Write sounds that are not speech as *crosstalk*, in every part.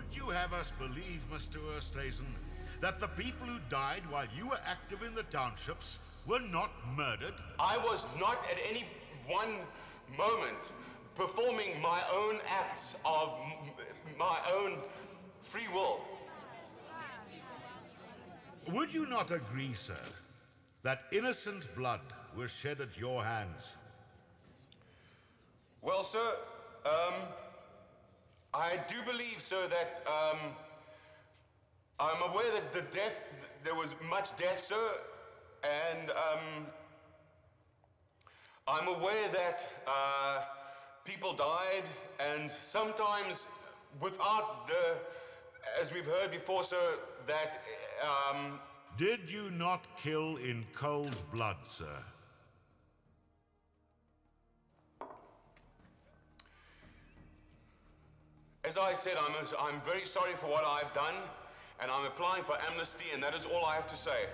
Would you have us believe, Mr. Erstazen, that the people who died while you were active in the townships were not murdered? I was not at any one moment performing my own acts of my own free will. Would you not agree, sir, that innocent blood was shed at your hands? Well, sir, um, I do believe, sir, that um, I'm aware that the death, there was much death, sir, and um, I'm aware that uh, people died, and sometimes without the, as we've heard before, sir, that um, Did you not kill in cold blood, sir? As I said, I'm, I'm very sorry for what I've done, and I'm applying for amnesty, and that is all I have to say.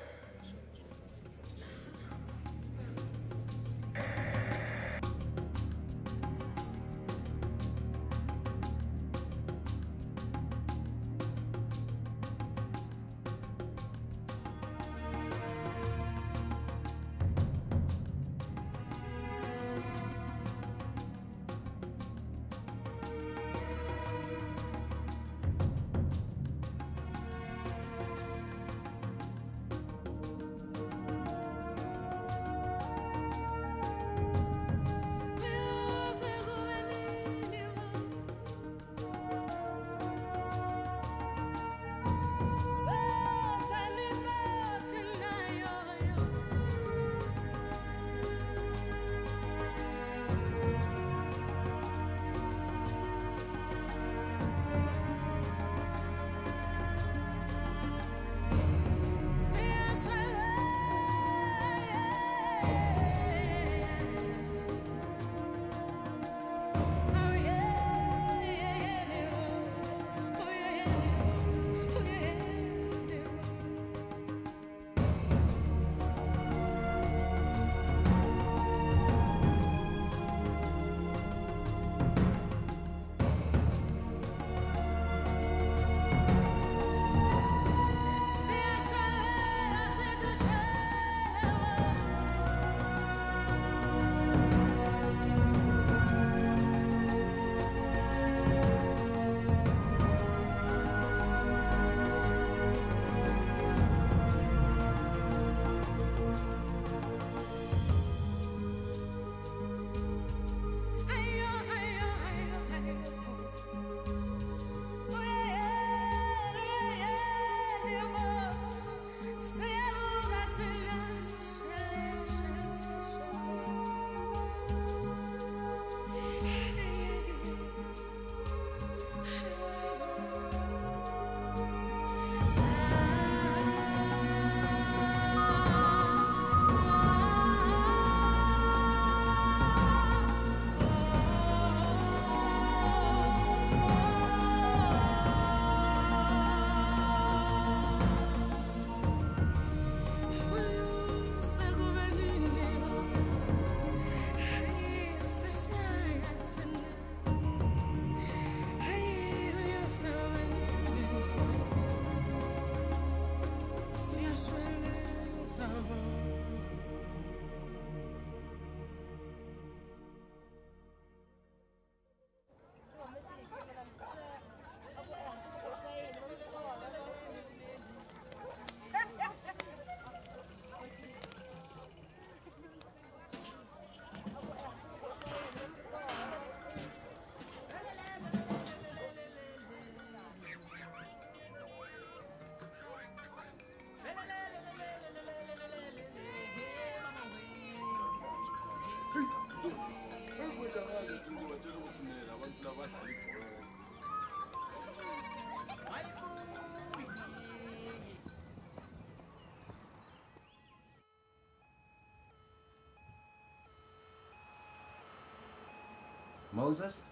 Moses?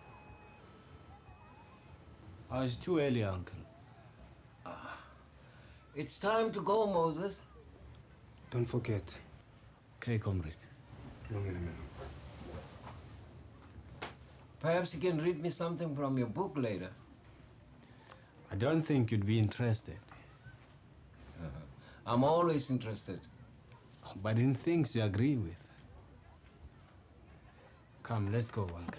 Oh, it's too early, Uncle. Ah. It's time to go, Moses. Don't forget. Okay, comrade. Perhaps you can read me something from your book later. I don't think you'd be interested. Uh-huh. I'm always interested. But in things you agree with. Come, let's go, uncle.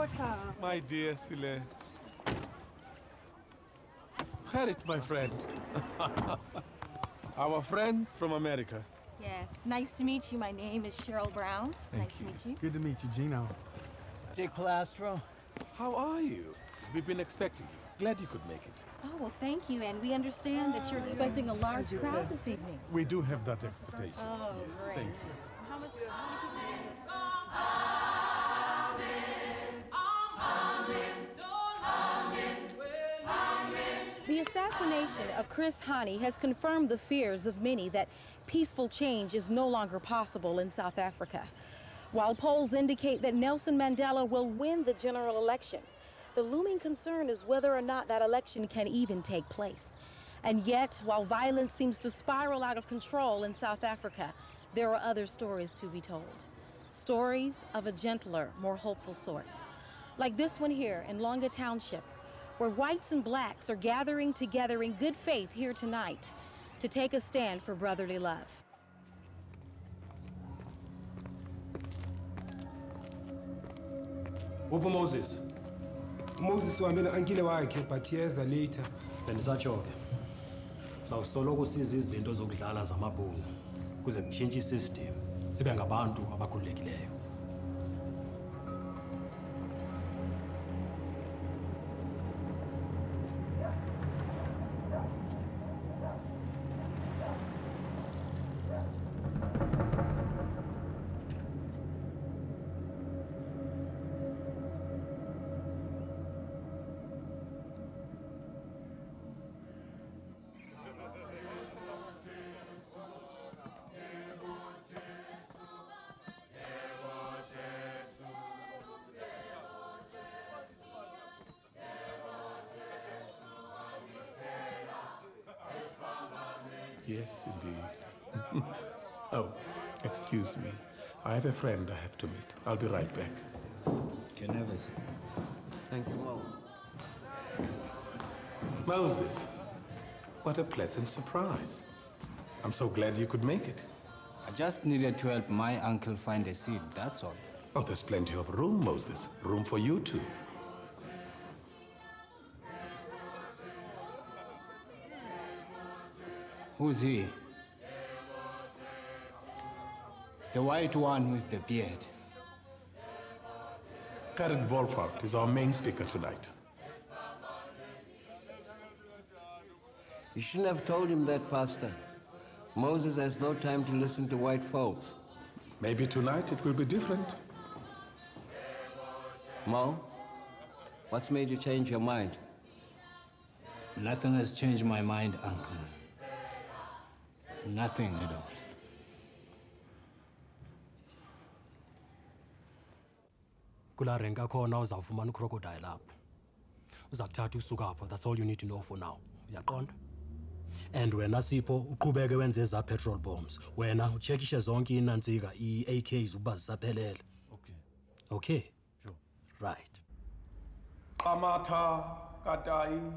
Hasta. My dear Celeste. Gerrit, my friend. *laughs* Our friends from America. Yes, nice to meet you. My name is Cheryl Brown. nice to meet you. Good to meet you, Gino. Jake Palastro. How are you? We've been expecting you. Glad you could make it. Oh, well, thank you. And we understand that you're expecting a large crowd this evening. We do have that expectation. Oh, yes, great. thank you. How much? Assassination of Chris Hani has confirmed the fears of many that peaceful change is no longer possible in South Africa. While polls indicate that Nelson Mandela will win the general election, the looming concern is whether or not that election can even take place. And yet, while violence seems to spiral out of control in South Africa, there are other stories to be told. Stories of a gentler, more hopeful sort. Like this one here in Langa Township, where whites and blacks are gathering together in good faith here tonight to take a stand for brotherly love. Uphi uMoses? uMoses uhambe no-ankile wakhe but yeza later Bendisatsho-ke. Sawusoloko siza izinto zokudlala zamabhungu kuze kutshintshe isystem sibe ngabantu abakhululekileyo. Friend I have to meet. I'll be right back. Can say. Thank you, Mo. Moses, what a pleasant surprise. I'm so glad you could make it. I just needed to help my uncle find a seat, that's all. Oh, there's plenty of room, Moses. Room for you too. Who's he? The white one with the beard. Gerrit Wolfhard is our main speaker tonight. You shouldn't have told him that, Pastor. Moses has no time to listen to white folks. Maybe tonight it will be different. Mo, what's made you change your mind? Nothing has changed my mind, uncle. Nothing at all. Kula renka khona uzawufumana ucrocodile apho. Uza kuthatha usuka apho. That's all you need to know for now. Uyaqonda? And wena Sipho uqhubeke wenze eza petrol bombs. Wena uchekishe zonke inantsika i-AKs ukuba zisaphelele. Okay. Okay? Sure. Right. qamatha katayi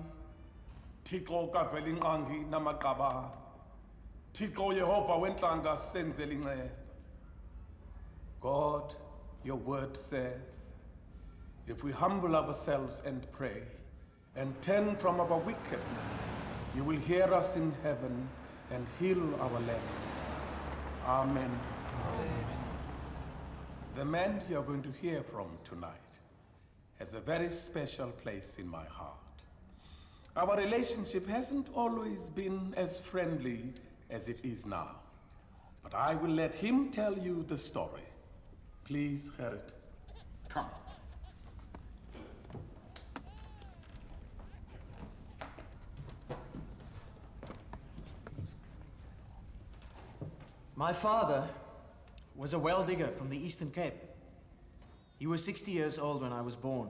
thixo kavela inqangi namaqaba thixo yehova wentlanga senzela inceba god your word says if we humble ourselves and pray and turn from our wickedness you will hear us in heaven and heal our land amen The man you're going to hear from tonight has a very special place in my heart. Our relationship hasn't always been as friendly as it is now. But I will let him tell you the story. Please, Gerrit, come. My father was a well digger from the Eastern Cape. He was 60 years old when I was born.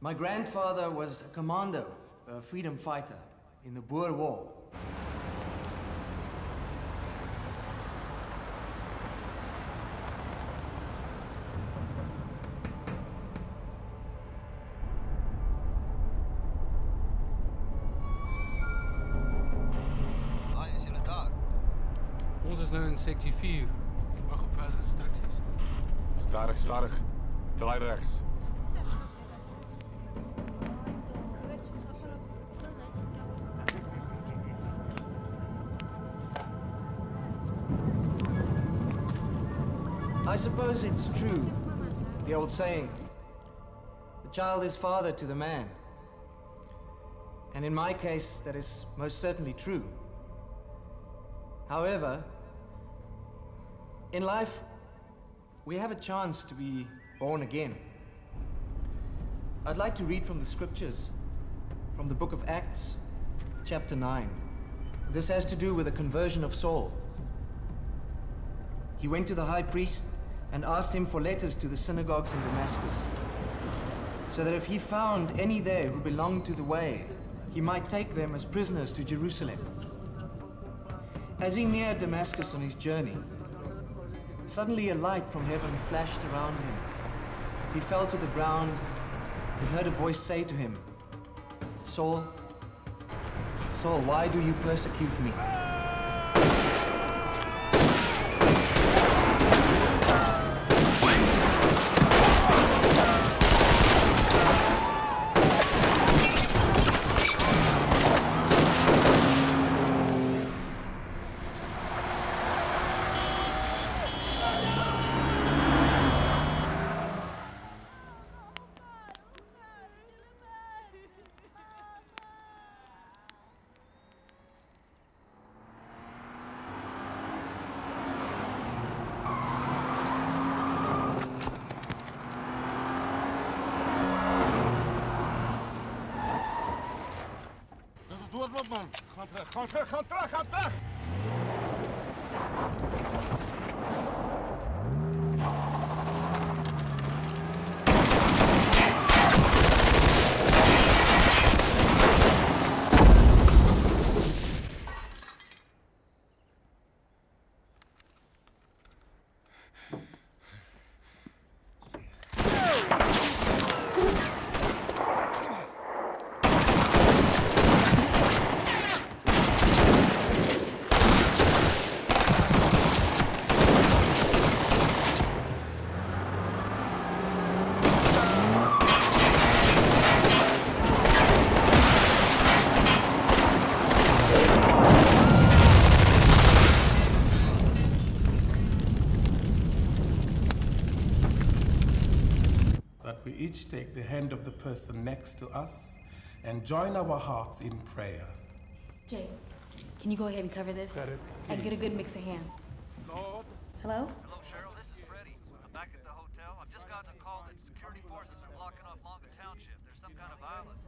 My grandfather was a commando, a freedom fighter in the Boer War. Ons is nou in seksie 4. Ek wag op verdere instruksies. Stadig, stadig. Draai regs. I suppose it's true, the old saying. The child is father to the man. And in my case, that is most certainly true. However, in life, we have a chance to be born again. I'd like to read from the scriptures, from the book of Acts, chapter 9. This has to do with the conversion of Saul. He went to the high priest and asked him for letters to the synagogues in Damascus, so that if he found any there who belonged to the way, he might take them as prisoners to Jerusalem. As he neared Damascus on his journey, suddenly a light from heaven flashed around him. He fell to the ground and heard a voice say to him, Saul, Saul, why do you persecute me? man. Ga terug, ga terug, ga terug, ga terug! Take the hand of the person next to us and join our hearts in prayer. Jay, can you go ahead and cover this? Got it, And get a good mix of hands. Lord. Hello? Hello, Cheryl. This is Freddie. I'm back at the hotel. I've just gotten a call that security forces are blocking off Langa Township. There's some kind of violence.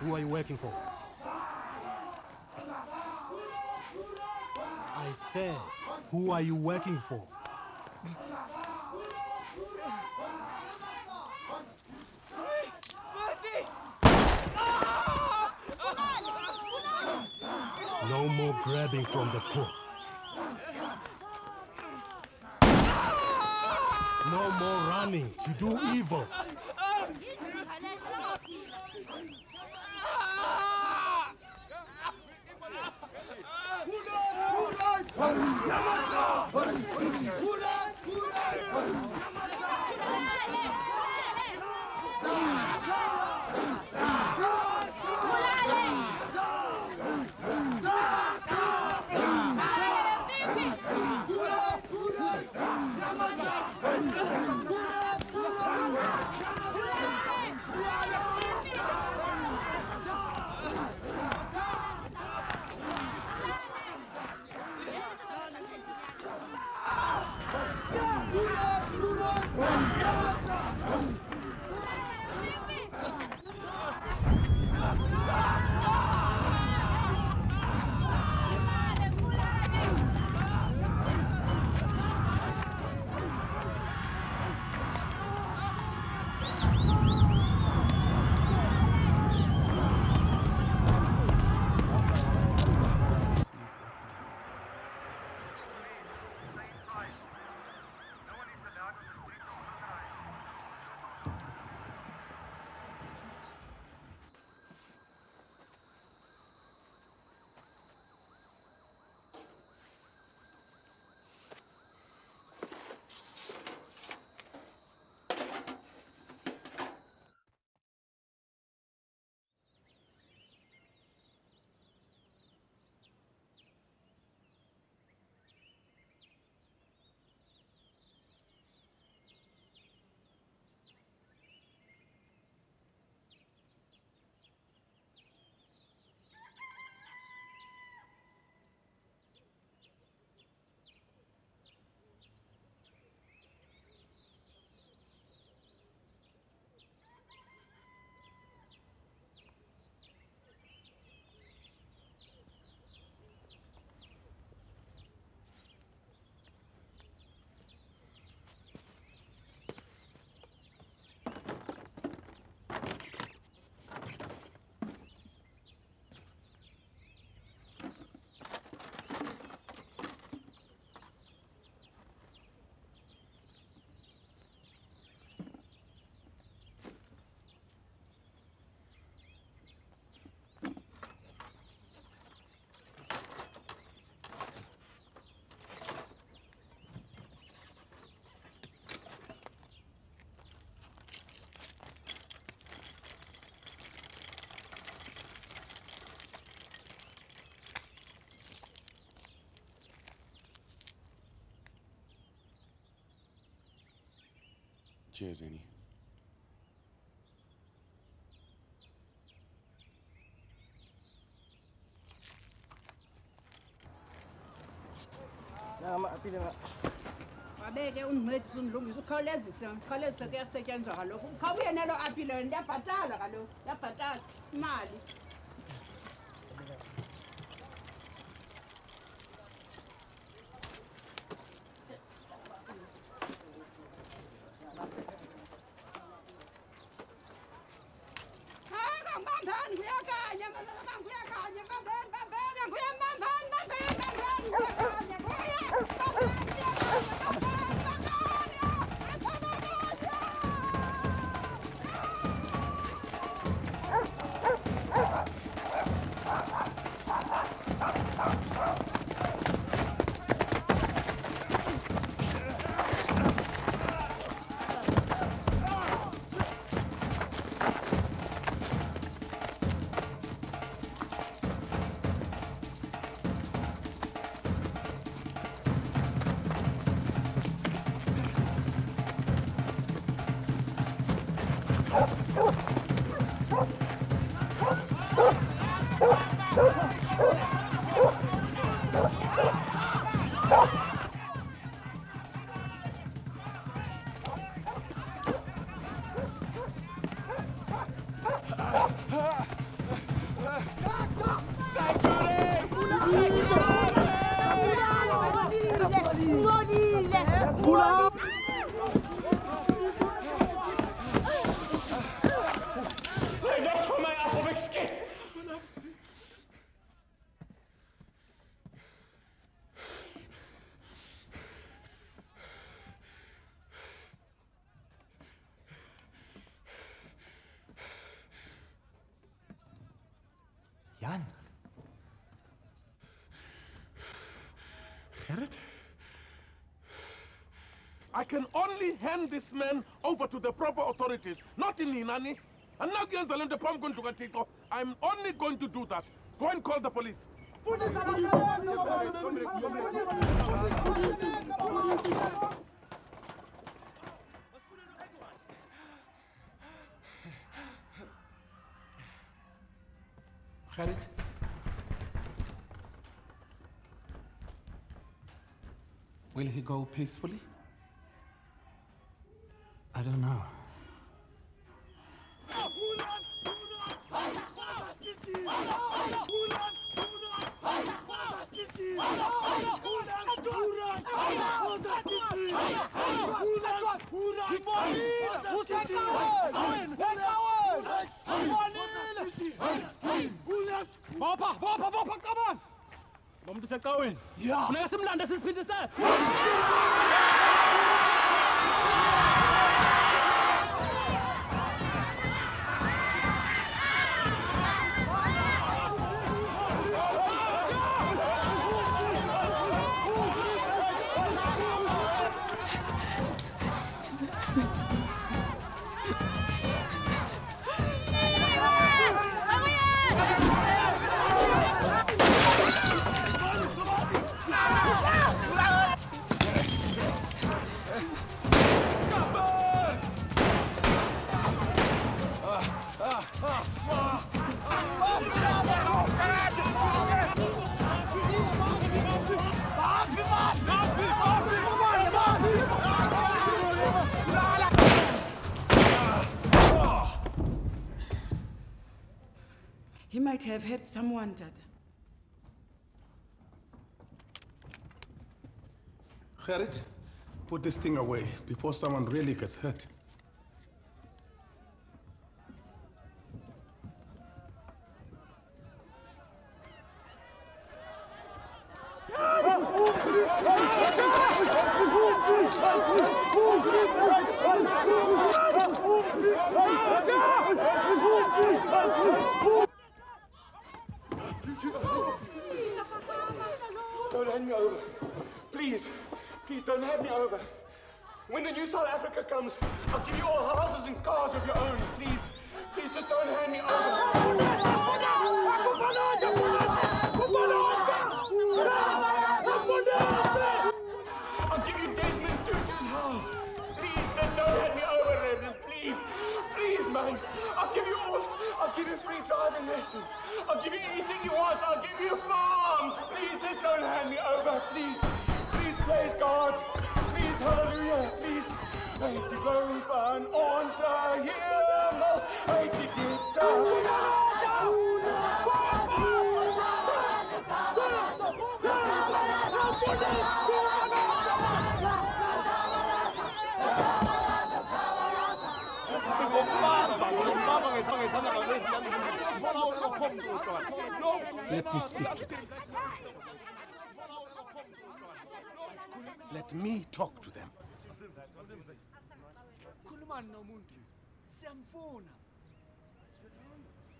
Who are you working for? I said, who are you working for? No more grabbing from the poor. No more running to do evil. Barış! Yamazla! Barış! Barış! Cheers, Annie. wabeke undimethisa undilungisa ukhawulezise khawulezise kuyasetyenzwa kaloku. Khawubuye nelo aphileyo ndiyabhatala kaloku ndiyabhatala. Imali can only hand this man over to the proper authorities, not in Inani. And now Pom going to. I'm only going to do that. Go and call the police. Gerrit? Will he go peacefully? Someone, Dad. Gerrit, put this thing away before someone really gets hurt.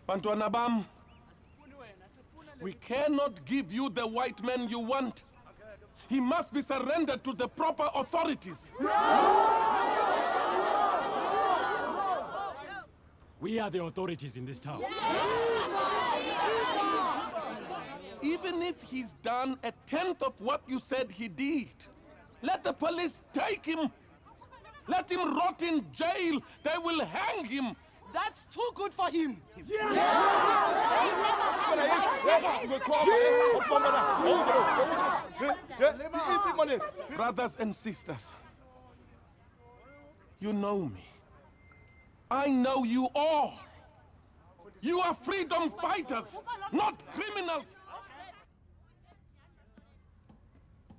Bantwana bam, Sifuni wena sifuna we cannot give you the white man you want. He must be surrendered to the proper authorities. We are the authorities in this town. Even if he's done a tenth of what you said he did, let the police take him. Let him rot in jail. They will hang him. That's too good for him. Brothers and sisters, you know me. I know you all. You are freedom fighters, not criminals.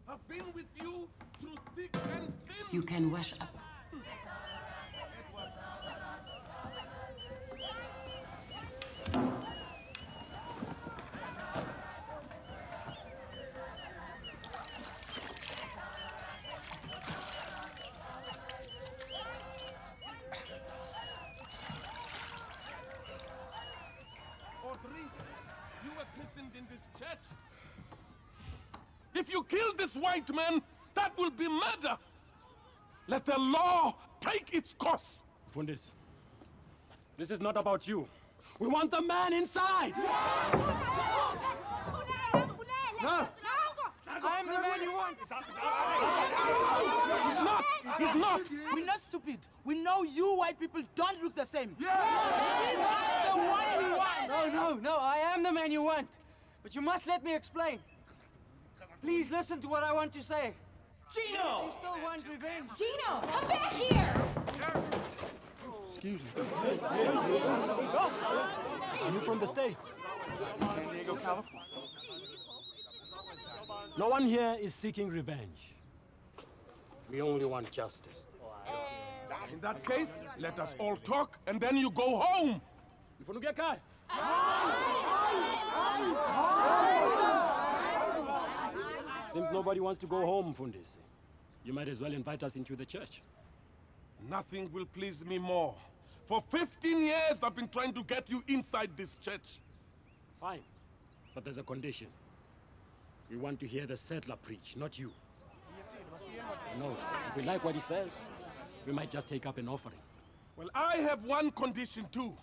I've been with you through thick and thin. You can wash up. Audrey, you were christened in this church. If If you kill this white man, that will be murder. Let the law take its course. Fundis, this is not about you. We want the man inside! No! I am the man you want! He's not! He's not! We're not stupid. We know you white people don't look the same. Yeah! He's the one we want! No, no, no, I am the man you want. But you must let me explain. Please listen to what I want to say. Gino! You still want revenge? Gino, come back here! Excuse me. Are you from the States? San Diego, California. No one here is seeking revenge. We only want justice. In that case, let us all talk and then you go home. Seems nobody wants to go home, Fundis. You might as well invite us into the church. Nothing will please me more. For 15 years, I've been trying to get you inside this church. Fine. But there's a condition. We want to hear the settler preach, not you. Who knows? If we like what he says, we might just take up an offering. Well, I have one condition too.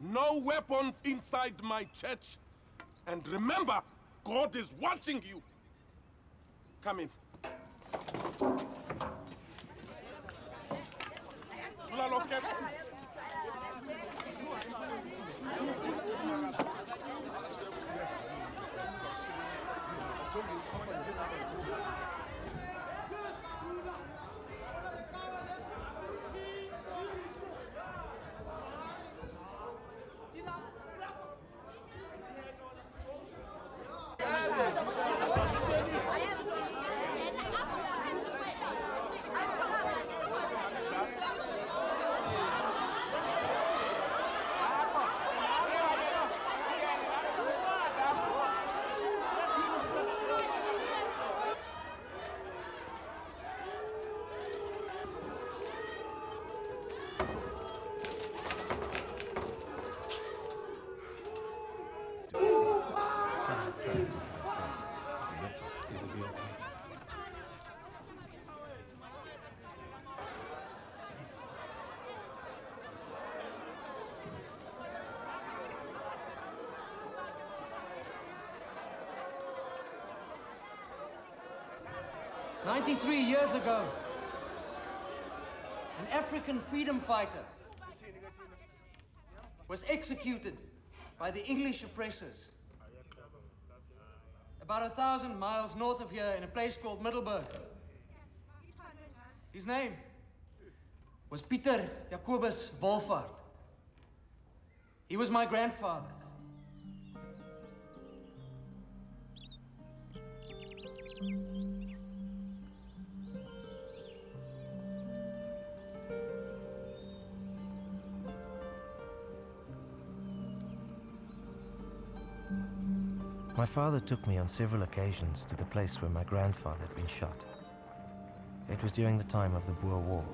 No weapons inside my church. And remember, God is watching you. Come in. 93 years ago, an African freedom fighter was executed by the English oppressors about a thousand miles north of here in a place called Middelburg, His name was Peter Jacobus Wolfart. He was my grandfather. Father took me on several occasions to the place where my grandfather had been shot. It was during the time of the Boer War.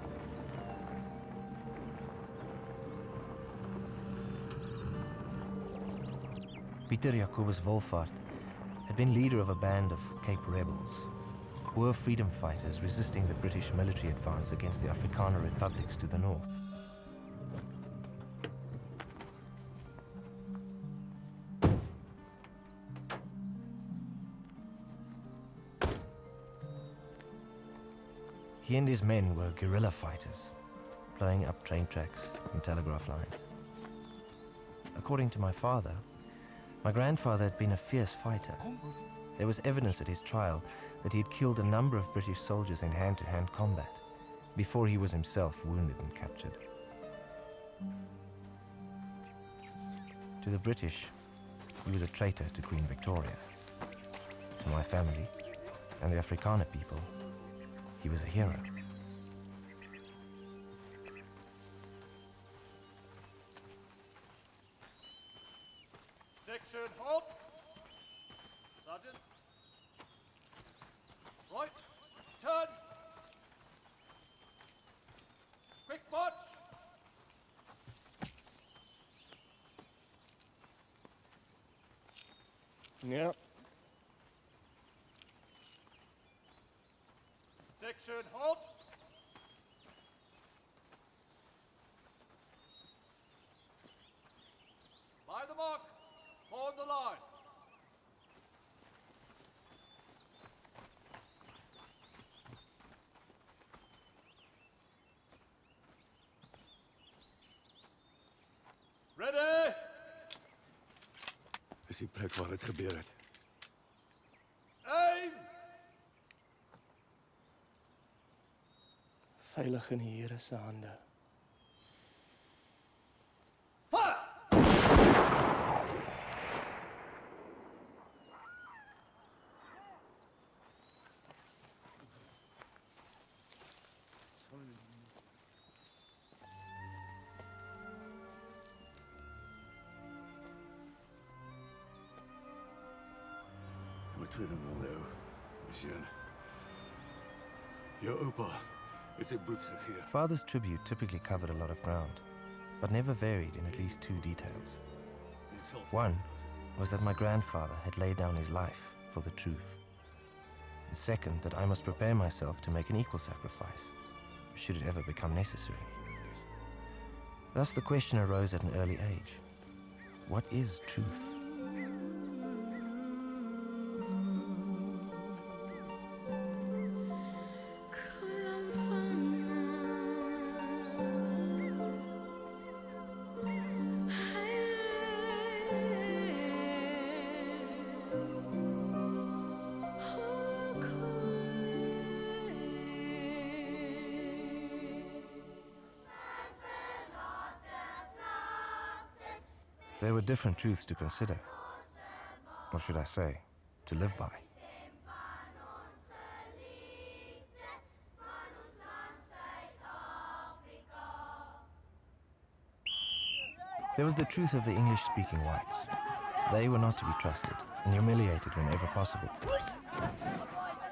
Pieter Jacobus Wolfhard had been leader of a band of Cape rebels, Boer freedom fighters resisting the British military advance against the Afrikaner republics to the north. He and his men were guerrilla fighters, blowing up train tracks and telegraph lines. According to my father, my grandfather had been a fierce fighter. There was evidence at his trial that he had killed a number of British soldiers in hand-to-hand combat before he was himself wounded and captured. To the British, he was a traitor to Queen Victoria. To my family and the Afrikaner people, he was a hero. Section, halt! By the mark, hold the line. Ready? Dis die plek waar dit gebeur het. Veilig in die Here se hande. Jy moet tweede wil hou. Seun. Jou oupa het sy bloed gegee. Father's tribute typically covered a lot of ground, but never varied in at least two details. One was that my grandfather had laid down his life for the truth. And second, that I must prepare myself to make an equal sacrifice, should it ever become necessary. Thus the question arose at an early age. What is truth? Different truths to consider. Or should I say, to live by. There was the truth of the English speaking whites. They were not to be trusted and humiliated whenever possible.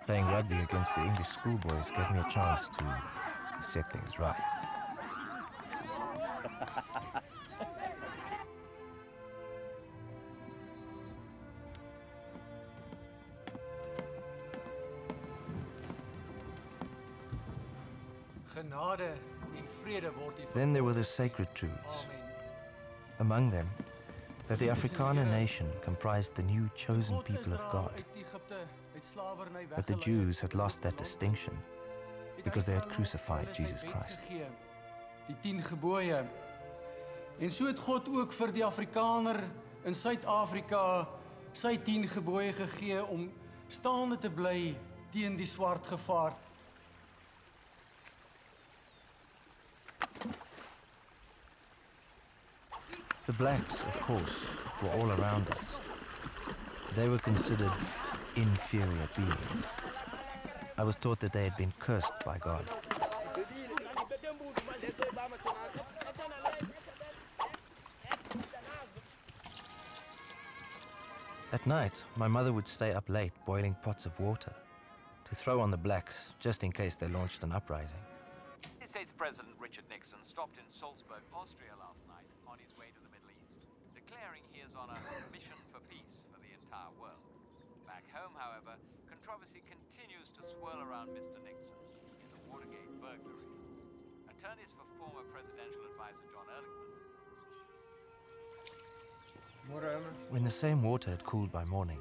Playing rugby against the English schoolboys gave me a chance to set things right. The sacred truths. Among them, that the Afrikaner nation comprised the new chosen people of God, but the Jews had lost that distinction because they had crucified Jesus Christ. Die 10 gebooie. En so het God ook vir die Afrikaner in Suid-Afrika sy 10 gebooie gegee om staande te bly teen die swart gevaar. The blacks, of course, were all around us. They were considered inferior beings. I was taught that they had been cursed by God. At night, my mother would stay up late boiling pots of water to throw on the blacks just in case they launched an uprising. United States President Richard Nixon stopped in Salzburg, Austria last night on his way to the Middle East, declaring he is on a mission for peace for the entire world. Back home, however, controversy continues to swirl around Mr. Nixon in the Watergate burglary. Attorneys for former presidential advisor John Ehrlichman When the same water had cooled by morning,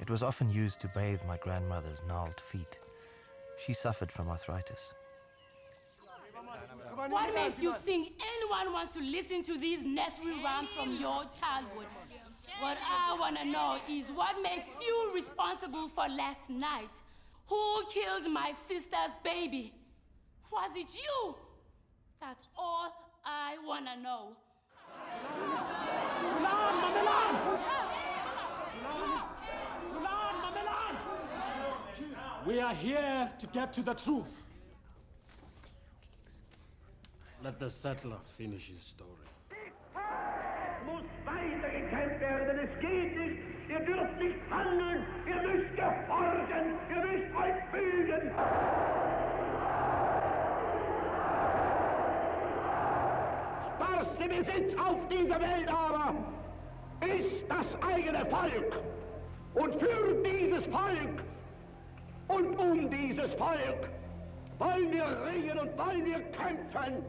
it was often used to bathe my grandmother's gnarled feet. She suffered from arthritis. What makes you think anyone wants to listen to these nursery rhymes from your childhood? What I want to know is what makes you responsible for last night? Who killed my sister's baby? Was it you? That's all I want to know. We are here to get to the truth. Let the settler finish his story. Es geht nicht. Ihr dürft nicht handeln. Ihr müsst gehorchen. Ihr müsst euch fügen. Sparste Besitz auf dieser Welt aber ist das eigene Volk. Und für dieses Volk und um dieses Volk wollen wir ringen und wollen wir kämpfen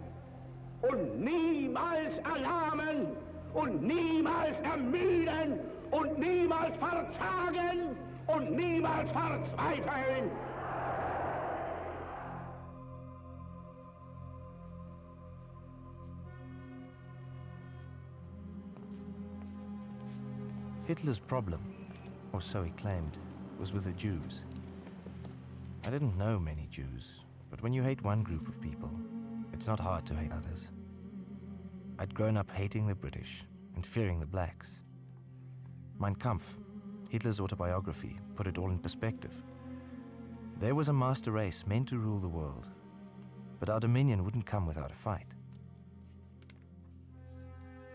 und niemals erlahmen und niemals ermüden und niemals verzagen und niemals verzweifeln. Hitler's problem, or so he claimed, was with the Jews. I didn't know many Jews, but when you hate one group of people, it's not hard to hate others. I'd grown up hating the British and fearing the blacks. Mein Kampf, Hitler's autobiography, put it all in perspective. There was a master race meant to rule the world, but our dominion wouldn't come without a fight.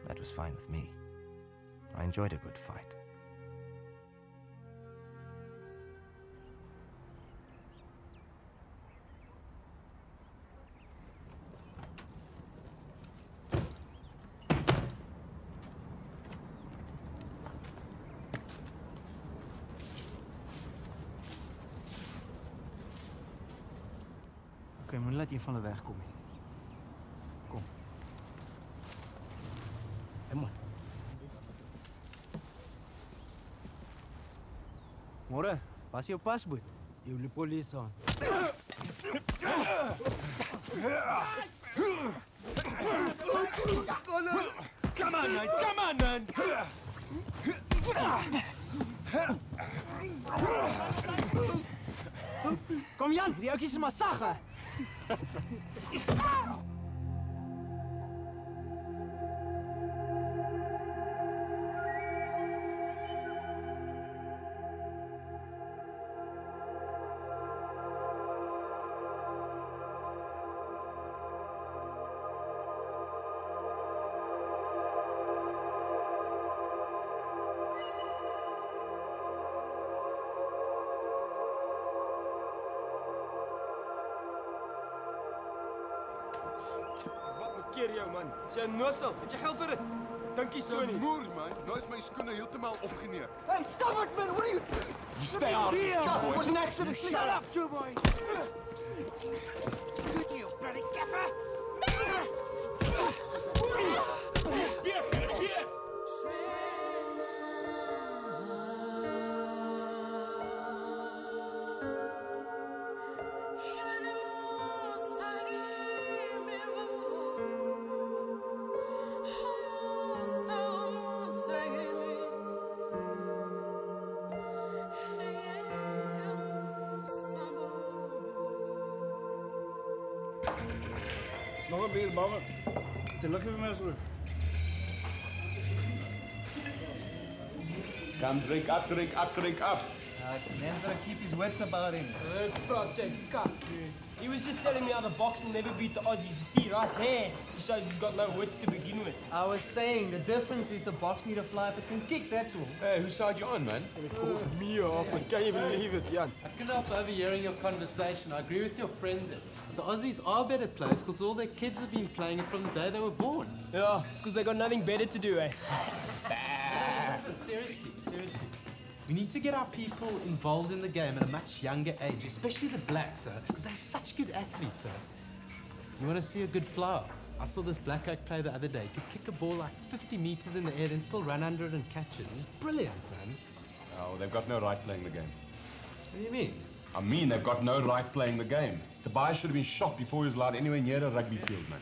That was fine with me. I enjoyed a good fight. Oké, maar laat je van de weg komen. Kom. Hé man. Môre, was jou paspoort? Jy die polisie aan. Come on, man. Come on, man. Kom Jan, die ouetjies is maar sagge. Wat *laughs* man? Sy 'n nossel. Het jy geld vir dit? Dink jy so nie? Moer man, nou is my skoene heeltemal opgeneem. Hey, stop it, man. What are you? You stay out of this, Joe boy. It was an accident. Shut up, Joe boy. Come drink up, drink up, drink up. man's gotta keep his wits about him. Project Cut, dude. He was just telling me how the Boks will never beat the Aussies. You see, right there, he shows he's got no wits to begin with. I was saying the difference is the Boks need a fly if it can kick, that's all. Hey, whose side you on, man? It calls me off. I can't even believe it, Jan. I couldn't help overhearing your conversation. I agree with your friend. The Aussies are better players because all their kids have been playing it from the day they were born. Yeah, it's because they got nothing better to do, eh? *laughs* Listen, seriously, seriously. We need to get our people involved in the game at a much younger age, especially the blacks, because they're such good athletes. Sir. You want to see a good flower? I saw this black oak play the other day. He could kick a ball like 50 meters in the air, then still run under it and catch it. It was brilliant, man. Oh, they've got no right playing the game. What do you mean? I mean, they've got no right playing the game. Tobias should have been shot before he was allowed anywhere near a rugby field, man.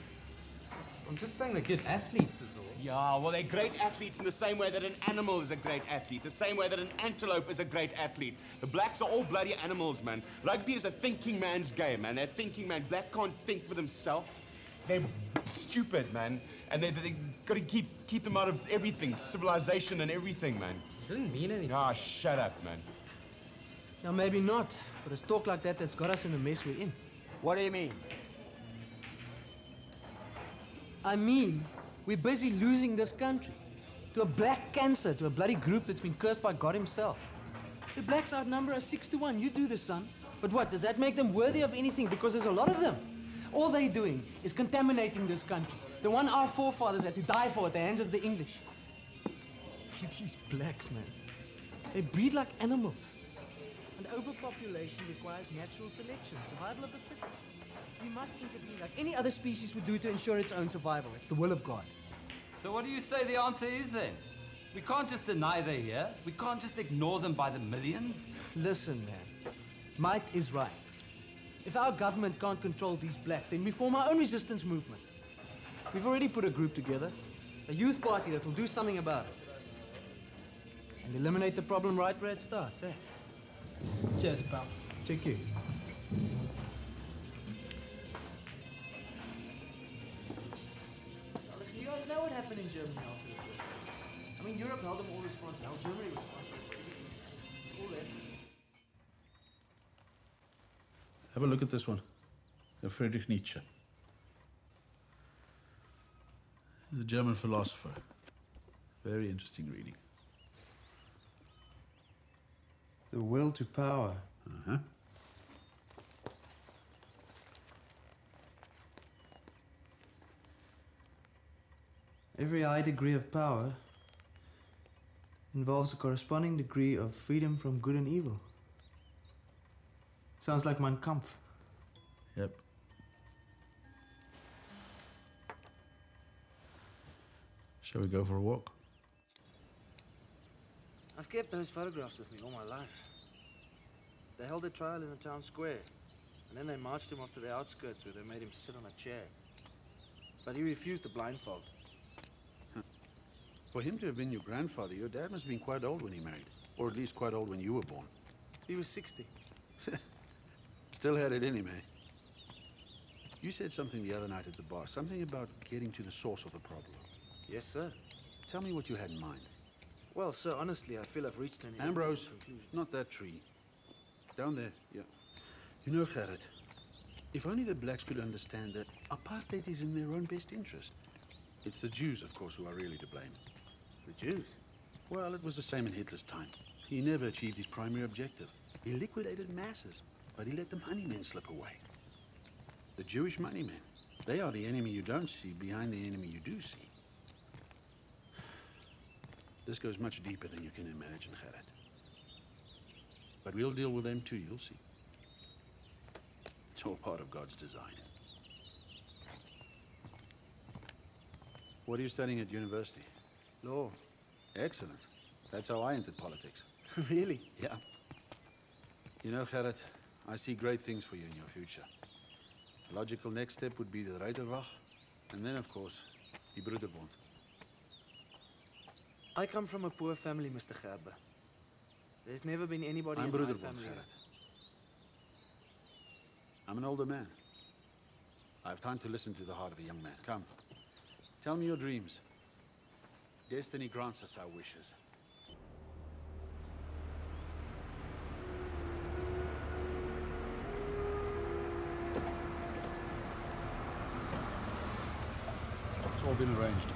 I'm just saying they're good athletes, is all. Yeah, well, they're great athletes in the same way that an animal is a great athlete, the same way that an antelope is a great athlete. The blacks are all bloody animals, man. Rugby is a thinking man's game, man. They're thinking man. Black can't think for themselves. They're stupid, man. And they, they, got to keep, keep them out of everything, civilization and everything, man. Didn't mean anything. Ah, shut up, man. Now, maybe not, but it's talk like that that's got us in the mess we're in. What do you mean? I mean, we're busy losing this country to a black cancer, to a bloody group that's been cursed by God Himself. The blacks outnumber us six to one. You do the sums. But what, does that make them worthy of anything? Because there's a lot of them. All they're doing is contaminating this country. The one our forefathers had to die for at the hands of the English. *laughs* These blacks, man. They breed like animals. And overpopulation requires natural selection, survival of the fittest. We must intervene like any other species would do to ensure its own survival. It's the will of God. So what do you say the answer is then? We can't just deny they're here. We can't just ignore them by the millions. Listen, man. Mike is right. If our government can't control these blacks, then we form our own resistance movement. We've already put a group together, a youth party that will do something about it. And eliminate the problem right where it starts, eh? Cheers, pal. Take care. Happened in Germany after the First World War. I mean, Europe held them all responsible. Now Germany responsible for everything. It's all left. Have a look at this one. A Friedrich Nietzsche. He's a German philosopher. Very interesting reading. The will to power. Uh-huh. Every high degree of power involves a corresponding degree of freedom from good and evil. Sounds like Mein Kampf. Yep. Shall we go for a walk? I've kept those photographs with me all my life. They held a trial in the town square, and then they marched him off to the outskirts where they made him sit on a chair. But he refused the blindfold. For him to have been your grandfather, your dad must have been quite old when he married. Or at least quite old when you were born. He was 60. *laughs* Still had it in him, eh? You said something the other night at the bar, something about getting to the source of the problem. Yes, sir. Tell me what you had in mind. Well, sir, honestly, I feel I've reached an Ambrose, not that tree. Down there, yeah. You know, Gerrit, if only the blacks could understand that apartheid is in their own best interest. It's the Jews, of course, who are really to blame. The Jews? Well, it was the same in Hitler's time. He never achieved his primary objective. He liquidated masses, but he let the money men slip away. The Jewish money men. They are the enemy you don't see behind the enemy you do see. This goes much deeper than you can imagine, Gerrit. But we'll deal with them too, you'll see. It's all part of God's design. What are you studying at university? Law. Excellent. That's how I entered politics. *laughs* really? Yeah. You know, Gerrit, I see great things for you in your future. The logical next step would be the Ruiterwag, and then, of course, the Broederbond. I come from a poor family, Mr. Gerber. There's never been anybody I'm in my Broederbond, family. Gerrit. I'm an older man. I have time to listen to the heart of a young man. Come. Tell me your dreams. Destiny grants us our wishes. It's all been arranged.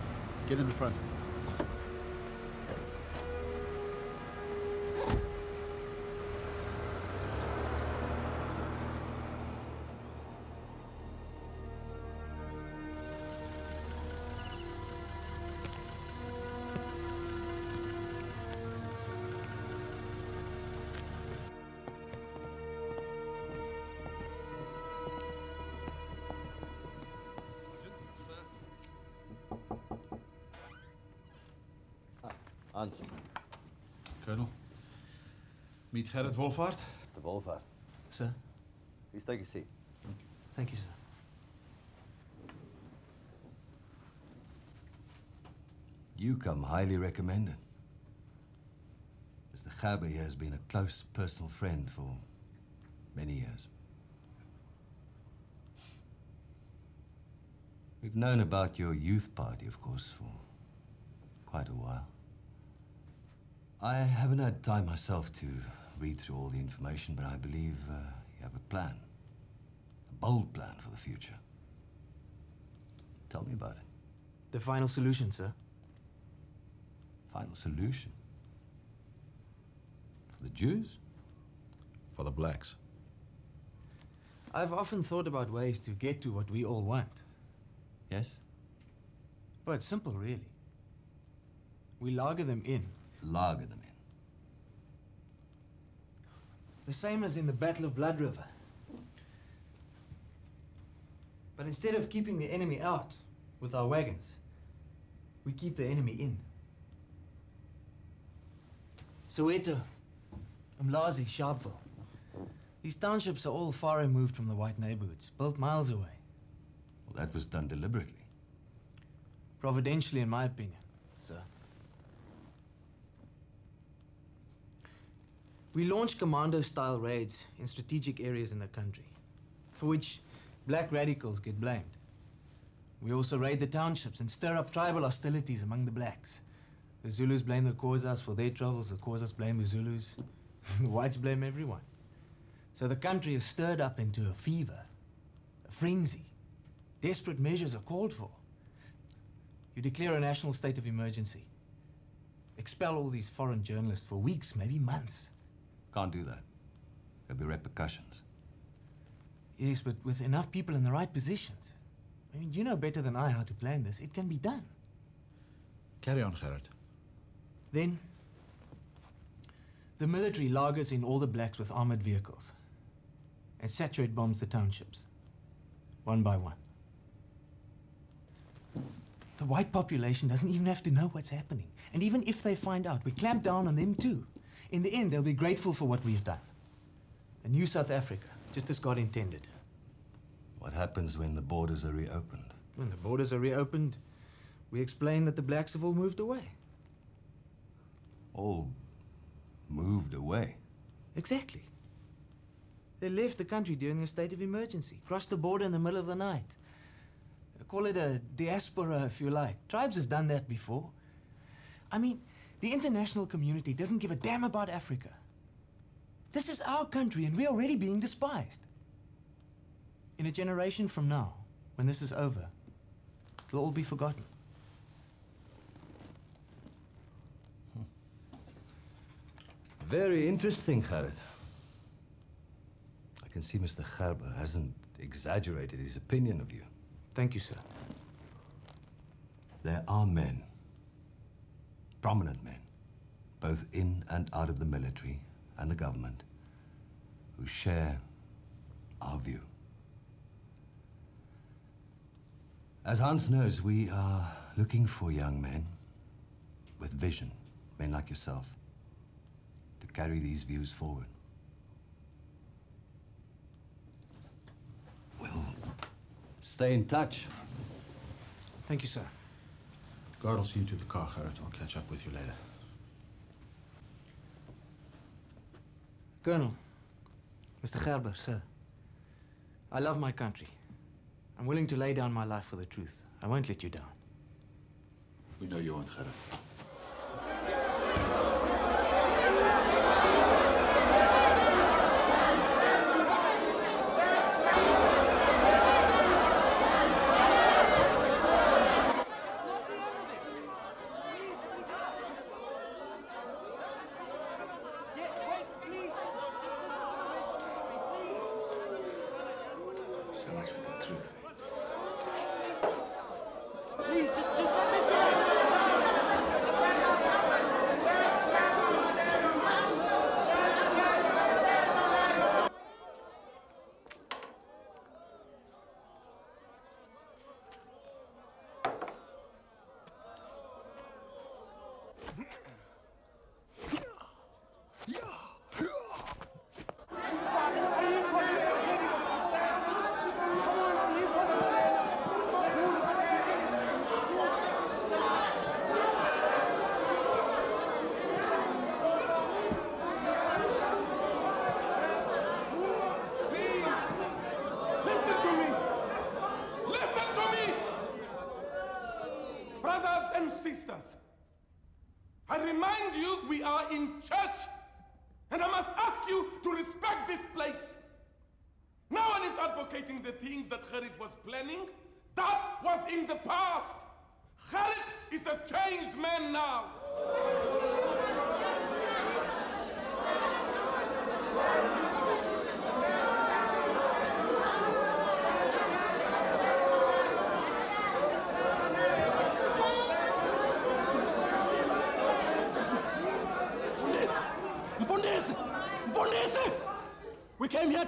Get in the front. Hans, Colonel. Meet Gerrit Wolfaardt. Mr. Wolfaardt. Sir. Please take a seat. Thank you, sir. You come highly recommended. Mr. Gerber here has been a close personal friend for many years. We've known about your youth party, of course, for quite a while. I haven't had time myself to read through all the information, but I believe uh, you have a plan. A bold plan for the future. Tell me about it. The final solution, sir. Final solution? For the Jews? For the blacks. I've often thought about ways to get to what we all want. Yes? Well, it's simple, really. We lager them in. Lager them The same as in the Battle of Blood River. But instead of keeping the enemy out with our wagons, we keep the enemy in. Soweto, Umlazi, Sharpeville. These townships are all far removed from the white neighborhoods, built miles away. Well, that was done deliberately. Providentially, in my opinion, sir. We launched commando-style raids in strategic areas in the country, for which black radicals get blamed. We also raid the townships and stir up tribal hostilities among the blacks. The Zulus blame the Xhosas for their troubles, the Xhosas blame the Zulus, *laughs* the whites blame everyone. So the country is stirred up into a fever, a frenzy. Desperate measures are called for. You declare a national state of emergency. Expel all these foreign journalists for weeks, maybe months. Can't do that. There'll be repercussions. Yes, but with enough people in the right positions. I mean, you know better than I how to plan this. It can be done. Carry on, Gerrit. Then, the military lagers in all the blacks with armored vehicles and saturate bombs the townships, one by one. The white population doesn't even have to know what's happening. And even if they find out, we clamp down on them too. In the end, they'll be grateful for what we've done. A new South Africa, just as God intended. What happens when the borders are reopened? When the borders are reopened, we explain that the blacks have all moved away. All moved away? Exactly. They left the country during a state of emergency, crossed the border in the middle of the night. Call it a diaspora if you like. Tribes have done that before. I mean, the international community doesn't give a damn about Africa. This is our country, and we're already being despised. In a generation from now, when this is over, it'll all be forgotten. Hmm. Very interesting, Gerrit. I can see Mr. Gerber hasn't exaggerated his opinion of you. Thank you, sir. There are men, prominent men, both in and out of the military and the government, who share our view. As Hans knows, we are looking for young men with vision, men like yourself, to carry these views forward. We'll stay in touch. Thank you, sir. God will see you to the car, Gerrit. I'll catch up with you later. Colonel, Mr. Gerber, sir. I love my country. I'm willing to lay down my life for the truth. I won't let you down. We know you won't, Gerrit.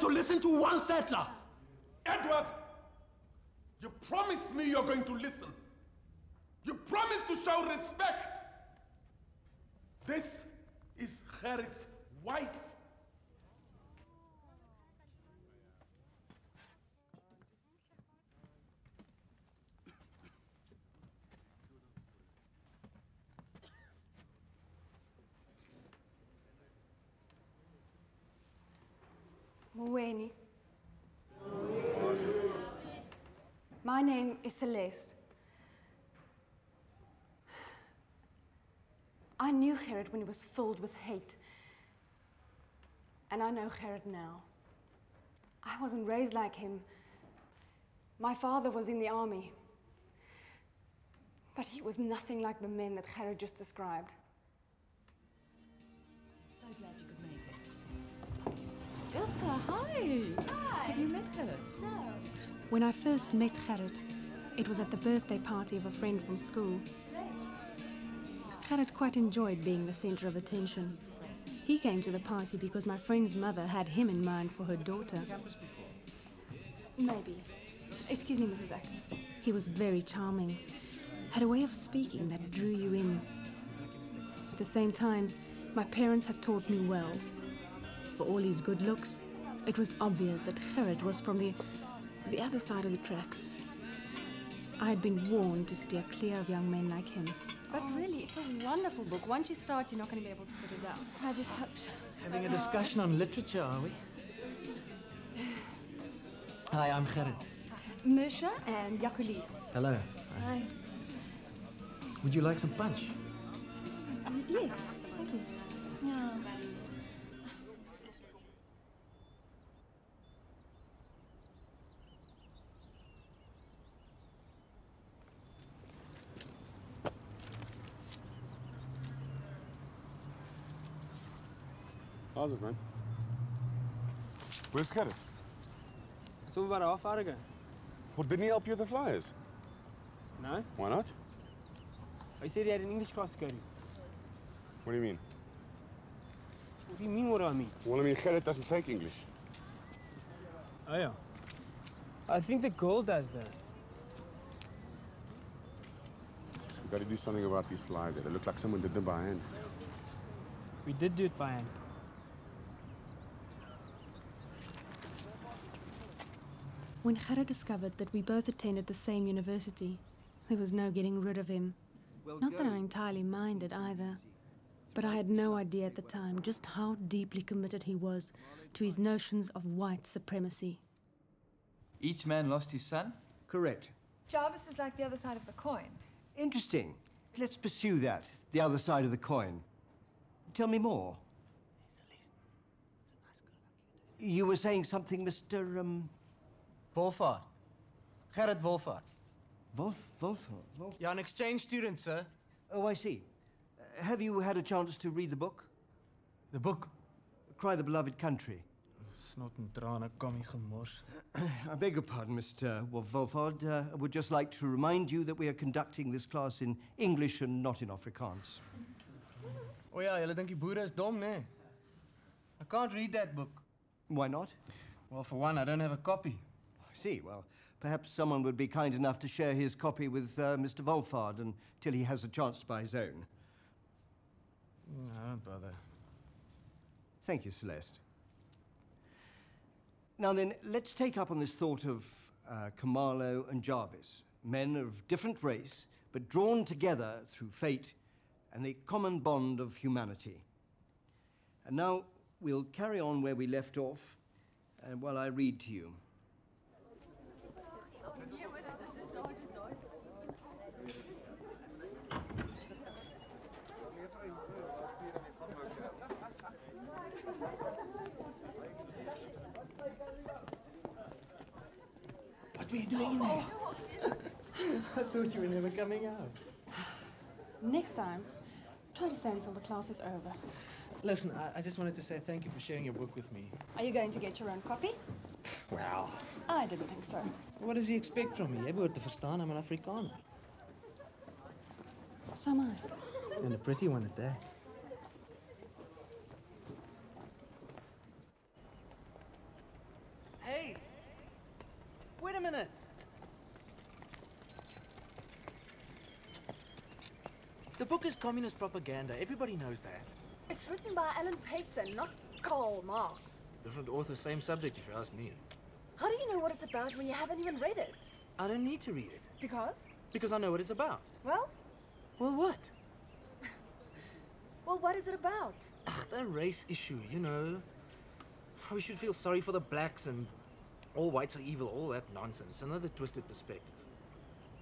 To listen to one settler. Edward, you promised me you're going to listen. You promised to show respect. This is Gerrit's wife. My name is Celeste. I knew Gerrit when he was filled with hate. And I know Gerrit now. I wasn't raised like him. My father was in the army. But he was nothing like the men that Gerrit just described. Ilsa, hi. Hi. Have you met Gerrit? No. When I first met Gerrit, it was at the birthday party of a friend from school. Gerrit quite enjoyed being the center of attention. He came to the party because my friend's mother had him in mind for her daughter. Maybe. Excuse me, Mrs. Ack. He was very charming, had a way of speaking that drew you in. At the same time, my parents had taught me well. For all his good looks, it was obvious that Gerrit was from the, the other side of the tracks. I had been warned to steer clear of young men like him. But really, it's a wonderful book. Once you start, you're not going to be able to put it down. I just hope so. Having a discussion on literature, are we? Hi, I'm Gerrit. Musha and Jaculis. Hello. Hi. Would you like some punch? Yes, thank you. Yeah. It, man? Where's Gerrit? I saw him about a half hour ago. Well, didn't he help you with the flyers? No? Why not? Oh, he said he had an English class to go to. What do you mean? What do you mean, what do I mean? Well, I mean, Gerrit doesn't take English. Oh, yeah. I think the girl does, that. We've got to do something about these flyers. They look like someone did them by hand. We did do it by hand. When Gerrit discovered that we both attended the same university, there was no getting rid of him. Not that I entirely minded either, but I had no idea at the time just how deeply committed he was to his notions of white supremacy. Each man lost his son? Correct. Jarvis is like the other side of the coin. Interesting. Let's pursue that, the other side of the coin. Tell me more. You were saying something, Mr. Um... Wolfaardt. Gerrit Wolfaardt. Wolf, Wolfaardt? Wolf? You're an exchange student, sir. Oh, I see. Uh, have you had a chance to read the book? The book? Cry the Beloved Country. Snot en trane, kommie gemors. *clears throat* I beg your pardon, Mr. Wolf Wolfaardt. Uh, I would just like to remind you that we are conducting this class in English and not in Afrikaans. O ja, julle dink die boere is dom, né? I can't read that book. Why not? Well, for one, I don't have a copy. I see. Well, perhaps someone would be kind enough to share his copy with uh, Mr. Wolfaardt until he has a chance to buy his own. No, don't bother. Thank you, Celeste. Now then, let's take up on this thought of uh, Kumalo and Jarvis, men of different race, but drawn together through fate and the common bond of humanity. And now we'll carry on where we left off, and while I read to you. What were you doing in there? *laughs* I thought you were never coming out. Next time, try to stay until the class is over. Listen, I, I just wanted to say thank you for sharing your book with me. Are you going to get your own copy? Well, I didn't think so. what does he expect from me? Jy behoort te verstaan, I'm an Afrikaner. So am I. And a pretty one at that. minute. The book is communist propaganda. Everybody knows that. It's written by Alan Paton, not Karl Marx. Different author, same subject, if you ask me. How do you know what it's about when you haven't even read it? I don't need to read it. Because? Because I know what it's about. Well, Well, what? well, what is it about? Ugh, the race issue, you know. We should feel sorry for the blacks and all whites are evil, all that nonsense. Another twisted perspective.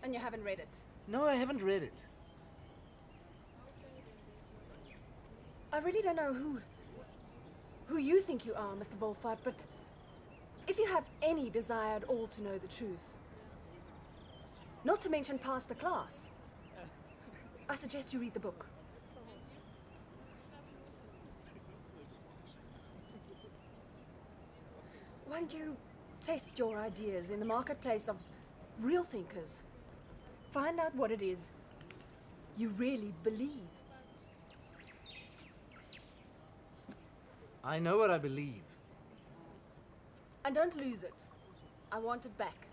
And you haven't read it. No, I haven't read it. I really don't know who who you think you are, Mr. Wolfaardt, but if you have any desire at all to know the truth, not to mention pass the class, I suggest you read the book. Why don't you test your ideas in the marketplace of real thinkers? Find out what it is you really believe. I know what I believe. And don't lose it. I want it back.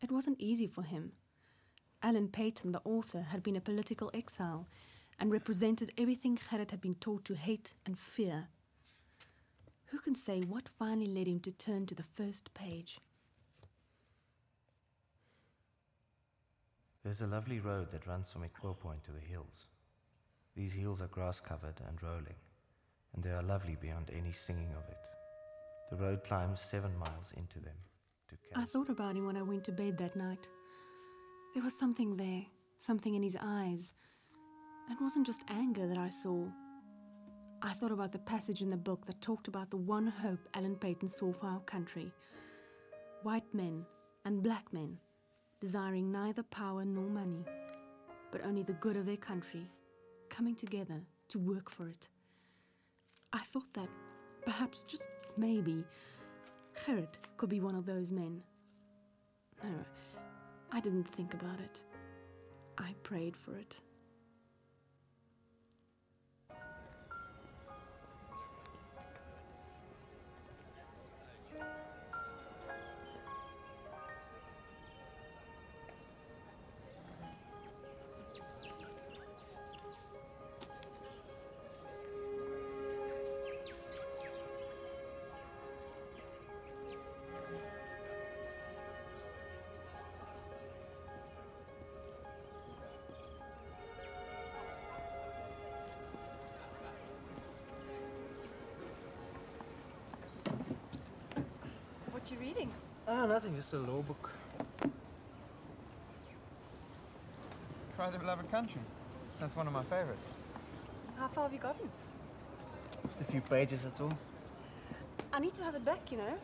It wasn't easy for him. Alan Paton, the author, had been a political exile and represented everything Gerrit had been taught to hate and fear. Who can say what finally led him to turn to the first page? There's a lovely road that runs from Ixopo to the hills. These hills are grass covered and rolling, and they are lovely beyond any singing of it. The road climbs seven miles into them. I thought about him when I went to bed that night. There was something there, something in his eyes. It wasn't just anger that I saw. I thought about the passage in the book that talked about the one hope Alan Paton saw for our country white men and black men desiring neither power nor money, but only the good of their country, coming together to work for it. I thought that perhaps, just maybe, Gerrit could be one of those men. No, I didn't think about it. I prayed for it. Ah, nothing, just a law book. Cry the Beloved Country. That's one of my favorites. How far have you gotten? Just a few pages, that's all. I need to have it back, you know.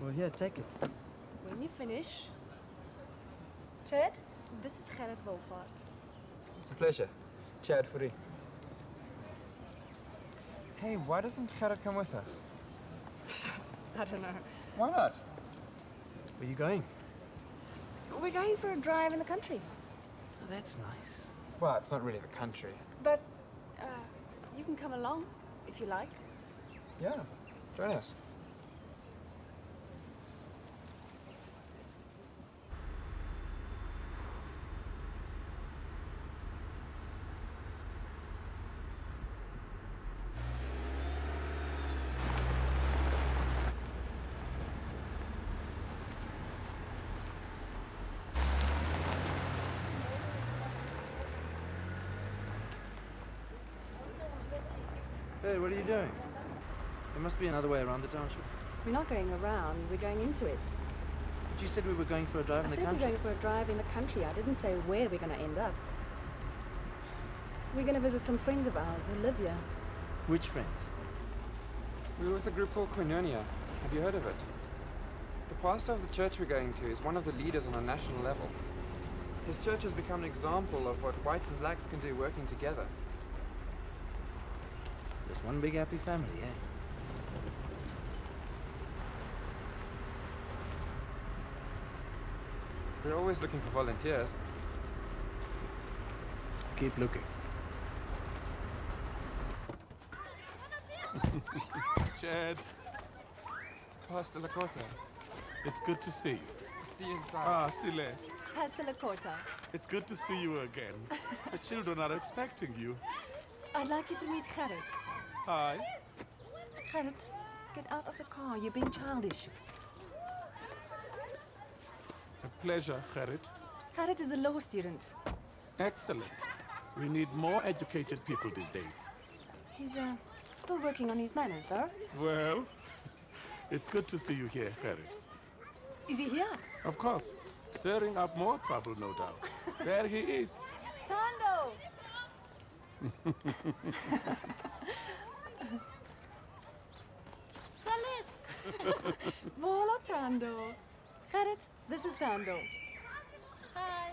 Well, here, take it. When you finish. Chad, this is Gerrit Wolfaardt. It's a pleasure. Chad Fourie. Hey, why doesn't Gerrit come with us? *laughs* I don't know. Why not? Where are you going? We're going for a drive in the country. Oh, that's nice. Well, it's not really the country. But uh, you can come along if you like. Yeah, join us. Hey, what are you doing? There must be another way around the township. We're not going around, we're going into it. But you said we were going for a drive I in the country. I said country. we're going for a drive in the country. I didn't say where we're going to end up. We're going to visit some friends of ours who live here. Which friends? We're with a group called Koinonia. Have you heard of it? The pastor of the church we're going to is one of the leaders on a national level. His church has become an example of what whites and blacks can do working together. Just one big happy family, eh? We're always looking for volunteers. Keep looking. *laughs* Chad, Pastor Lakota. it's good to see you. See you inside. Ah, Celeste, Pastor Lakota, it's good to see you again. *laughs* the children are expecting you. I'd like you to meet Gerrit. Hi. Gerrit, get out of the car. You're being childish. A pleasure, Gerrit. Gerrit is a law student. Excellent. We need more educated people these days. He's uh, still working on his manners, though. Well, it's good to see you here, Gerrit. Is he here? Of course. Stirring up more trouble, no doubt. *laughs* there he is. Tando! *laughs* Celeste! Tando. Gerrit, this is Tando. Hi.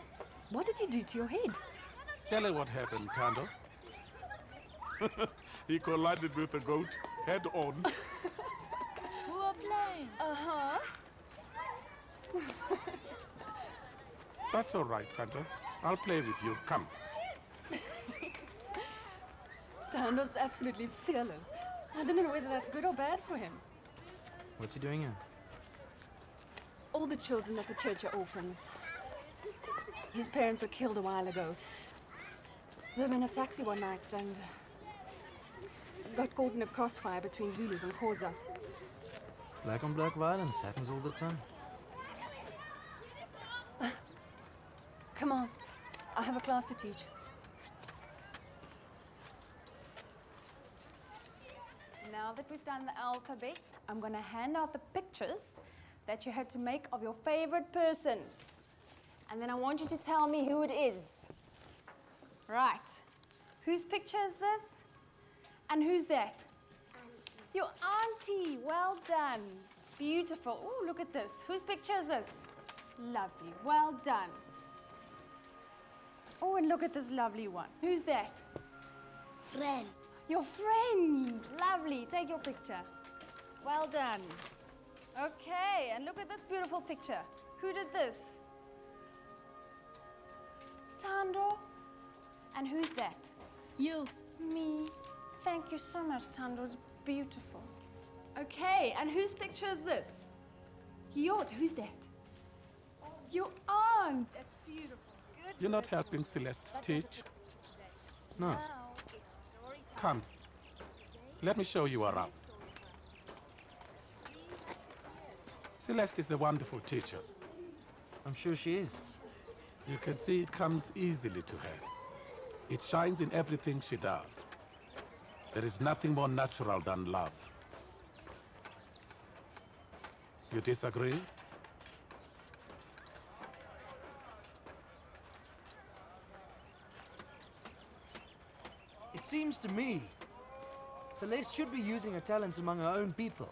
What did you do to your head? Tell her what happened, Tando. *laughs* he collided with a goat head on. *laughs* Who are playing? Uh-huh. *laughs* That's all right, Tando. I'll play with you. Come. Tando's absolutely fearless. I don't know whether that's good or bad for him. What's he doing here? All the children at the church are orphans. His parents were killed a while ago. They were in a taxi one night and got caught in a crossfire between Zulus and Xhosas. Black on black violence happens all the time. Come on, I have a class to teach. Now that we've done the alphabet, I'm going to hand out the pictures that you had to make of your favorite person. And then I want you to tell me who it is. Right. Whose picture is this? And who's that? Auntie. Your auntie. Well done. Beautiful. Oh, look at this. Whose picture is this? Lovely. Well done. Oh, and look at this lovely one. Who's that? Friend. Your friend. Lovely. Take your picture. Well done. Okay, and look at this beautiful picture. Who did this? Tando. And who's that? You. Me. Thank you so much, Tando. It's beautiful. Okay, and whose picture is this? Yours. Who's that? Your aunt. That's beautiful. Good. You're not helping Celeste teach. No. Now it's story time. Come. Let me show you around. Celeste is a wonderful teacher. I'm sure she is. You can see it comes easily to her. It shines in everything she does. There is nothing more natural than love. You disagree? Seems to me Celeste should be using her talents among her own people.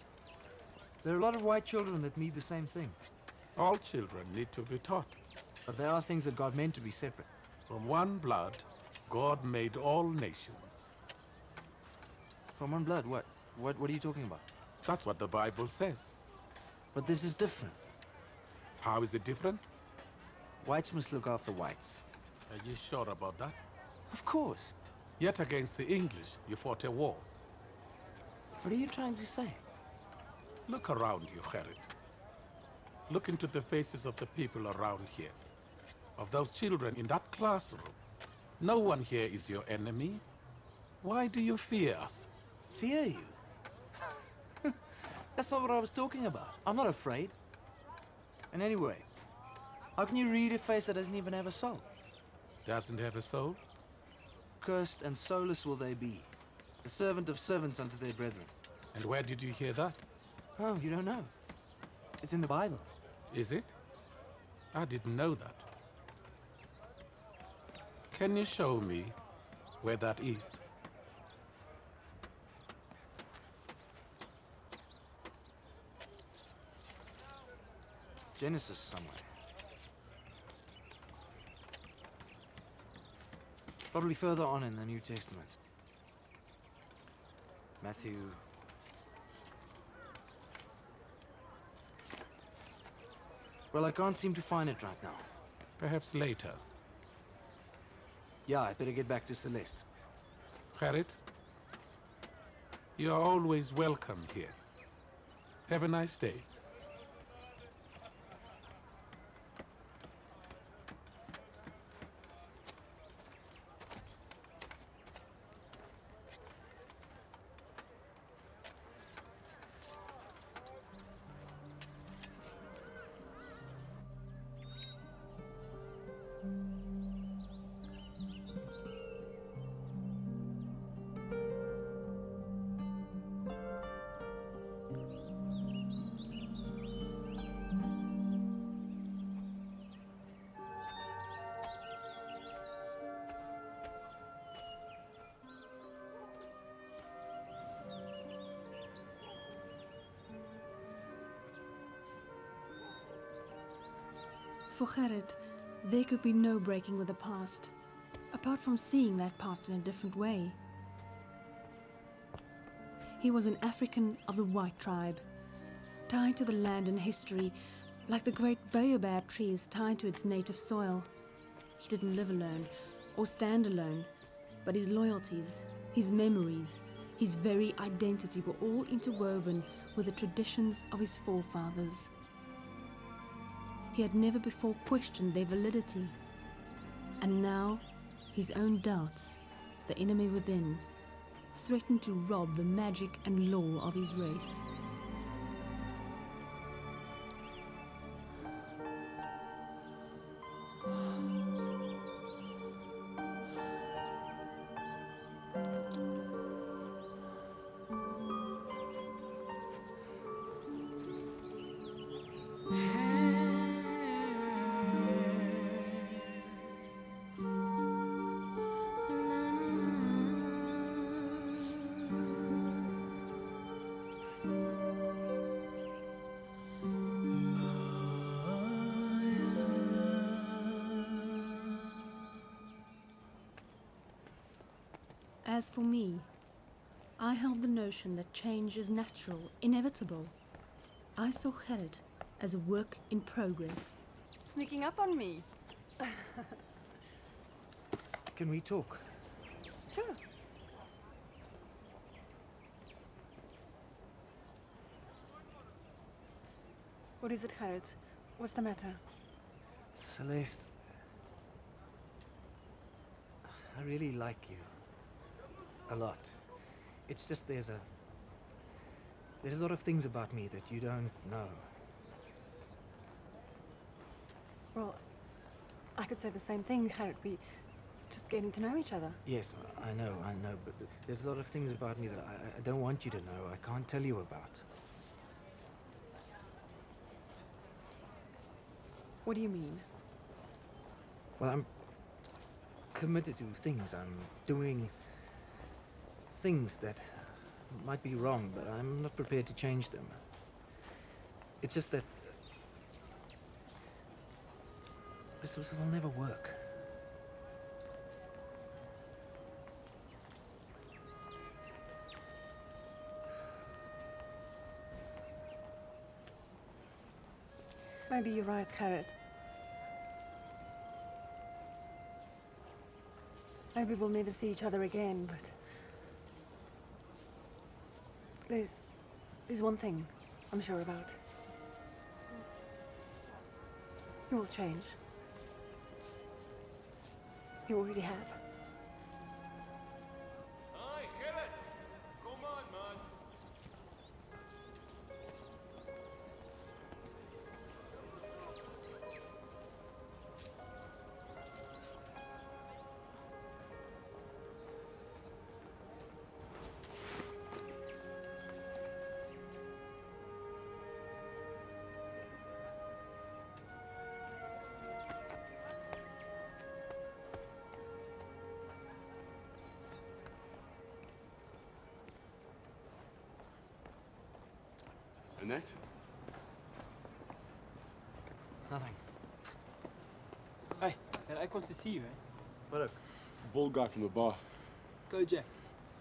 There are a lot of white children that need the same thing. All children need to be taught. But there are things that God meant to be separate. From one blood, God made all nations. From one blood, what? What, what are you talking about? That's what the Bible says. But this is different. How is it different? Whites must look after whites. Are you sure about that? Of course. Yet against the English, you fought a war. What are you trying to say? Look around you, Gerrit. Look into the faces of the people around here. Of those children in that classroom. No one here is your enemy. Why do you fear us? Fear you? *laughs* That's not what I was talking about. I'm not afraid. And anyway, how can you read a face that doesn't even have a soul? Doesn't have a soul? Cursed and soulless will they be. A servant of servants unto their brethren. And where did you hear that? Oh, you don't know? It's in the Bible. Is it? I didn't know that. Can you show me where that is? Genesis somewhere. Probably further on in the New Testament. Matthew. Well, I can't seem to find it right now. Perhaps later. Yeah, I'd better get back to Celeste. Gerrit, you are always welcome here. Have a nice day. For Gerrit, there could be no breaking with the past, apart from seeing that past in a different way. He was an African of the white tribe, tied to the land and history, like the great baobab trees tied to its native soil. He didn't live alone or stand alone, but his loyalties, his memories, his very identity were all interwoven with the traditions of his forefathers. He had never before questioned their validity. And now, his own doubts, the enemy within, threatened to rob the magic and law of his race. As for me, I held the notion that change is natural, inevitable. I saw Gerrit as a work in progress. Sneaking up on me. *laughs* Can we talk? Sure. What is it, Gerrit? What's the matter? Celeste. I really like you. A lot. It's just there's a. There's a lot of things about me that you don't know. Well, I could say the same thing, *laughs* Gerrit. We just getting to know each other. Yes, I I know, I know, but there's a lot of things about me that I, I don't want you to know. I can't tell you about. What do you mean? Well, I'm committed to things. I'm doing things that might be wrong, but I'm not prepared to change them. It's just that this will never work. Maybe you're right, Gerrit. Maybe we'll never see each other again, but... There's... There's one thing I'm sure about. You will change. You already have. That Ike wants to see you, eh? What up? Bald guy from the bar. Kojak.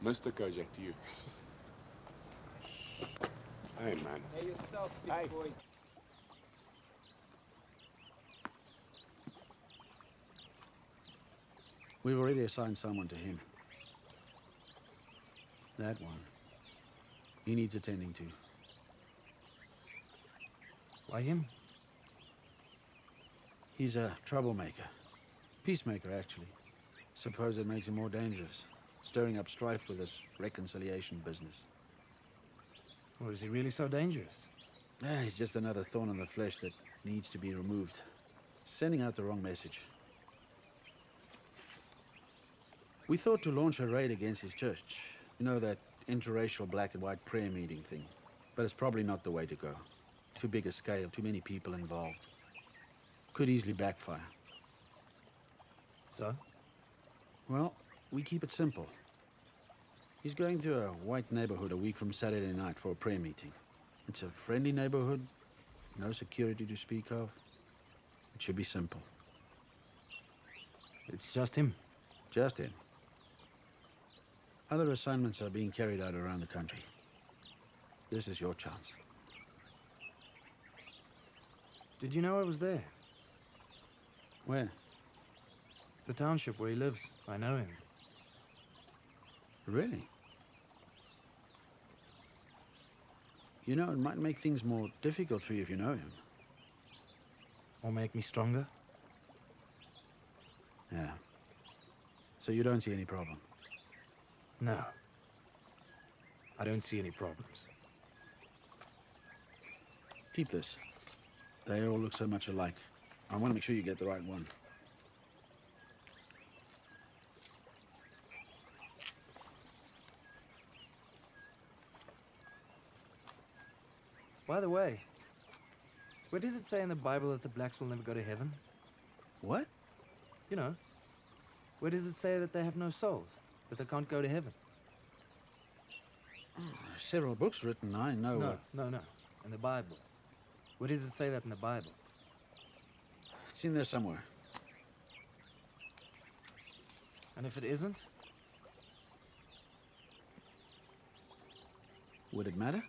Mr. Kojak to you. hey, man. Hey yourself, big boy. We've already assigned someone to him. That one. He needs attending to. Why him? He's a troublemaker. Peacemaker, actually. Suppose it makes him more dangerous. Stirring up strife with this reconciliation business. Or is he really so dangerous? Ah, he's just another thorn in the flesh that needs to be removed. Sending out the wrong message. We thought to launch a raid against his church. You know, that interracial black and white prayer meeting thing. But it's probably not the way to go. Too big a scale, too many people involved. Could easily backfire. So? Well, we keep it simple. He's going to a white neighborhood a week from Saturday night for a prayer meeting. It's a friendly neighborhood, no security to speak of. It should be simple. It's just him? Just him. Other assignments are being carried out around the country. This is your chance. Did you know I was there? Where? The township where he lives. I know him. Really? You know, it might make things more difficult for you if you know him. Or make me stronger? Yeah. So you don't see any problem? No. I don't see any problems. Keep this. They all look so much alike. I want to make sure you get the right one. By the way, where does it say in the Bible that the blacks will never go to heaven? What? You know, where does it say that they have no souls, that they can't go to heaven? Several books written, I know. No, uh, no, no. In the Bible. Where does it say that in the Bible? it's in there somewhere. And if it isn't? Would it matter?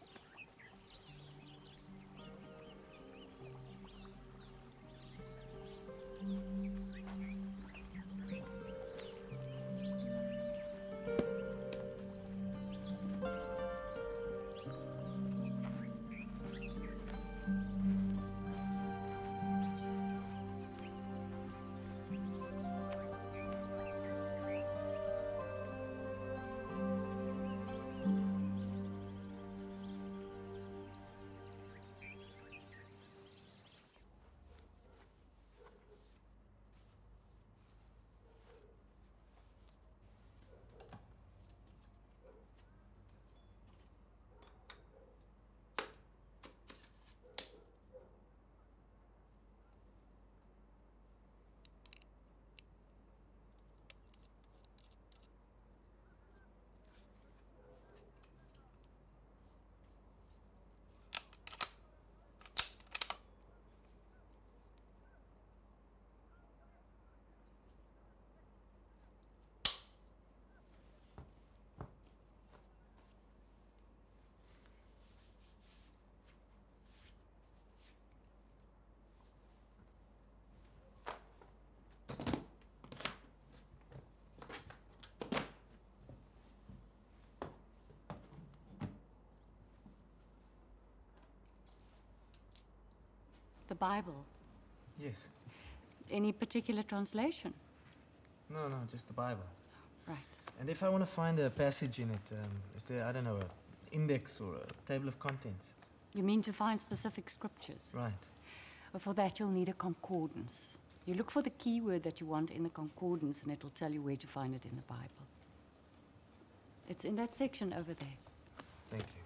The Bible. Yes. Any particular translation? No, no, just the Bible. Right. And if I want to find a passage in it, um, is there, I don't know, an index or a table of contents? You mean to find specific scriptures? Right. Well, for that, you'll need a concordance. You look for the keyword that you want in the concordance, and it will tell you where to find it in the Bible. It's in that section over there. Thank you.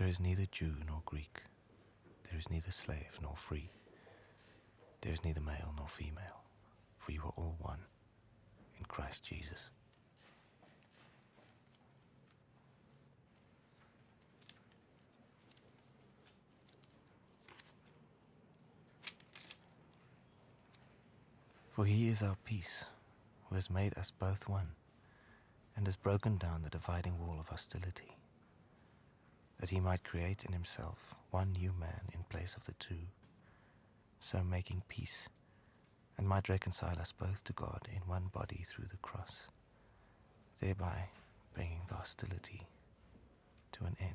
There is neither Jew nor Greek. There is neither slave nor free. There is neither male nor female, for you are all one in Christ Jesus. For he is our peace, who has made us both one, and has broken down the dividing wall of hostility, that he might create in himself one new man in place of the two, so making peace, and might reconcile us both to God in one body through the cross, thereby bringing the hostility to an end.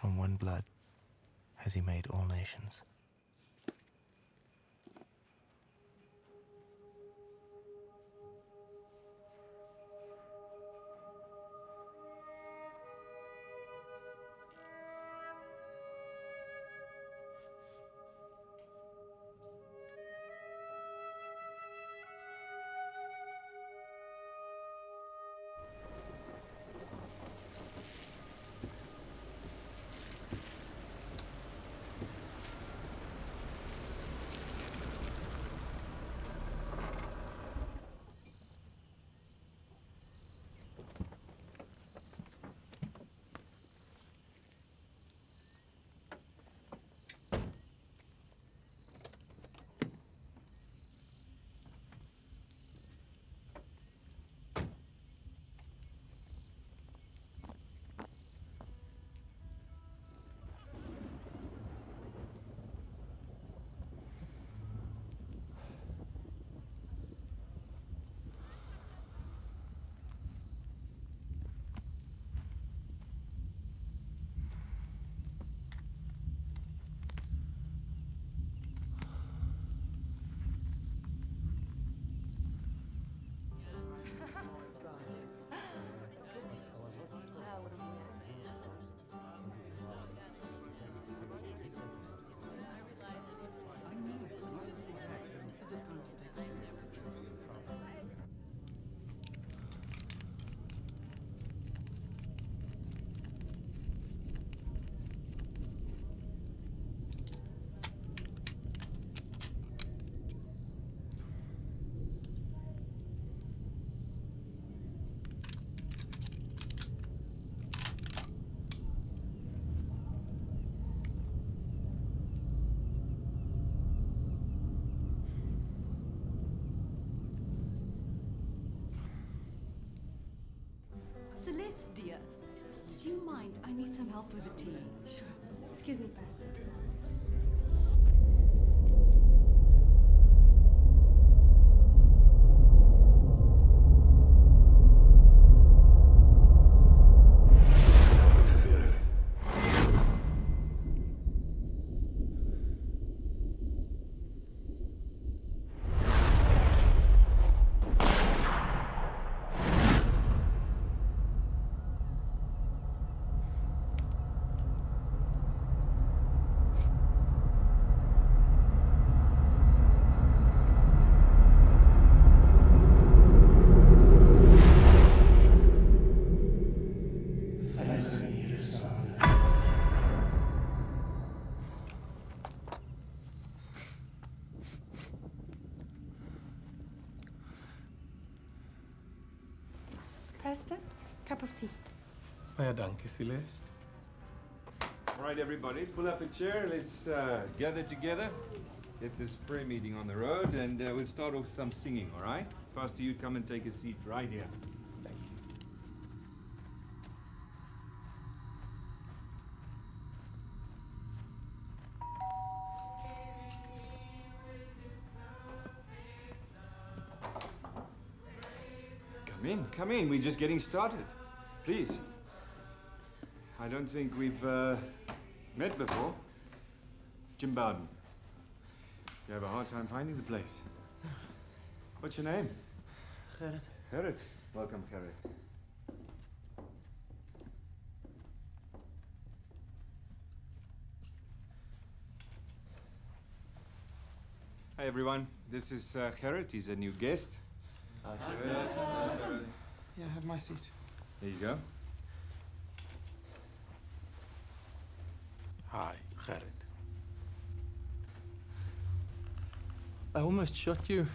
From one blood has he made all nations. Dear, do you mind? I need some help with the tea. Sure. Excuse me, Baie dankie, Celeste. All right, everybody, pull up a chair. Let's uh, gather together, get this prayer meeting on the road, and uh, we'll start off with some singing, all right? Pastor, you come and take a seat right here. Thank you. Come in, come in. We're just getting started. Please. I don't think we've uh, met before. Jim Bowden. You have a hard time finding the place. What's your name? Gerrit. Gerrit. Welcome, Gerrit. Hi, everyone. This is uh, Gerrit. He's a new guest. Yeah, have my seat. There you go. Hi, Gerrit. I almost shot you.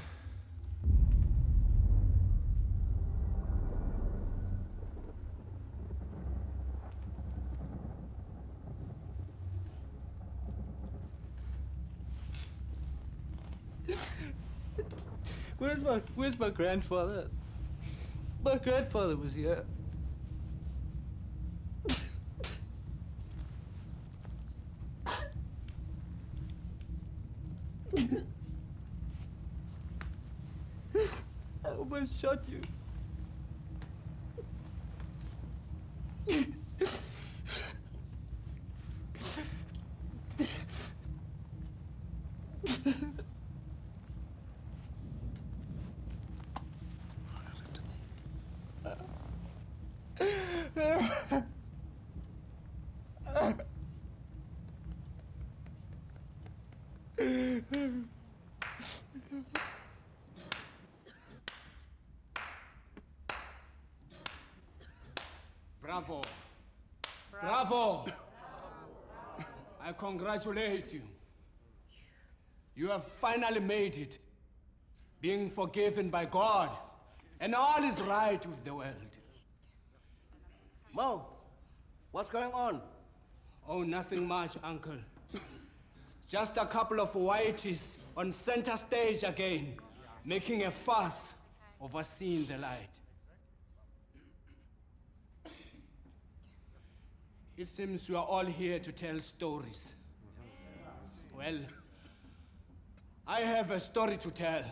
Where's my Where's my grandfather? My grandfather was here. I almost shot you. Bravo. Bravo. I congratulate you. You have finally made it. Being forgiven by God. And all is right with the world. Mo, what's going on? Oh, nothing much, Uncle. Just a couple of whiteys on center stage again, making a fuss over seeing the light. It seems you are all here to tell stories. Well, I have a story to tell.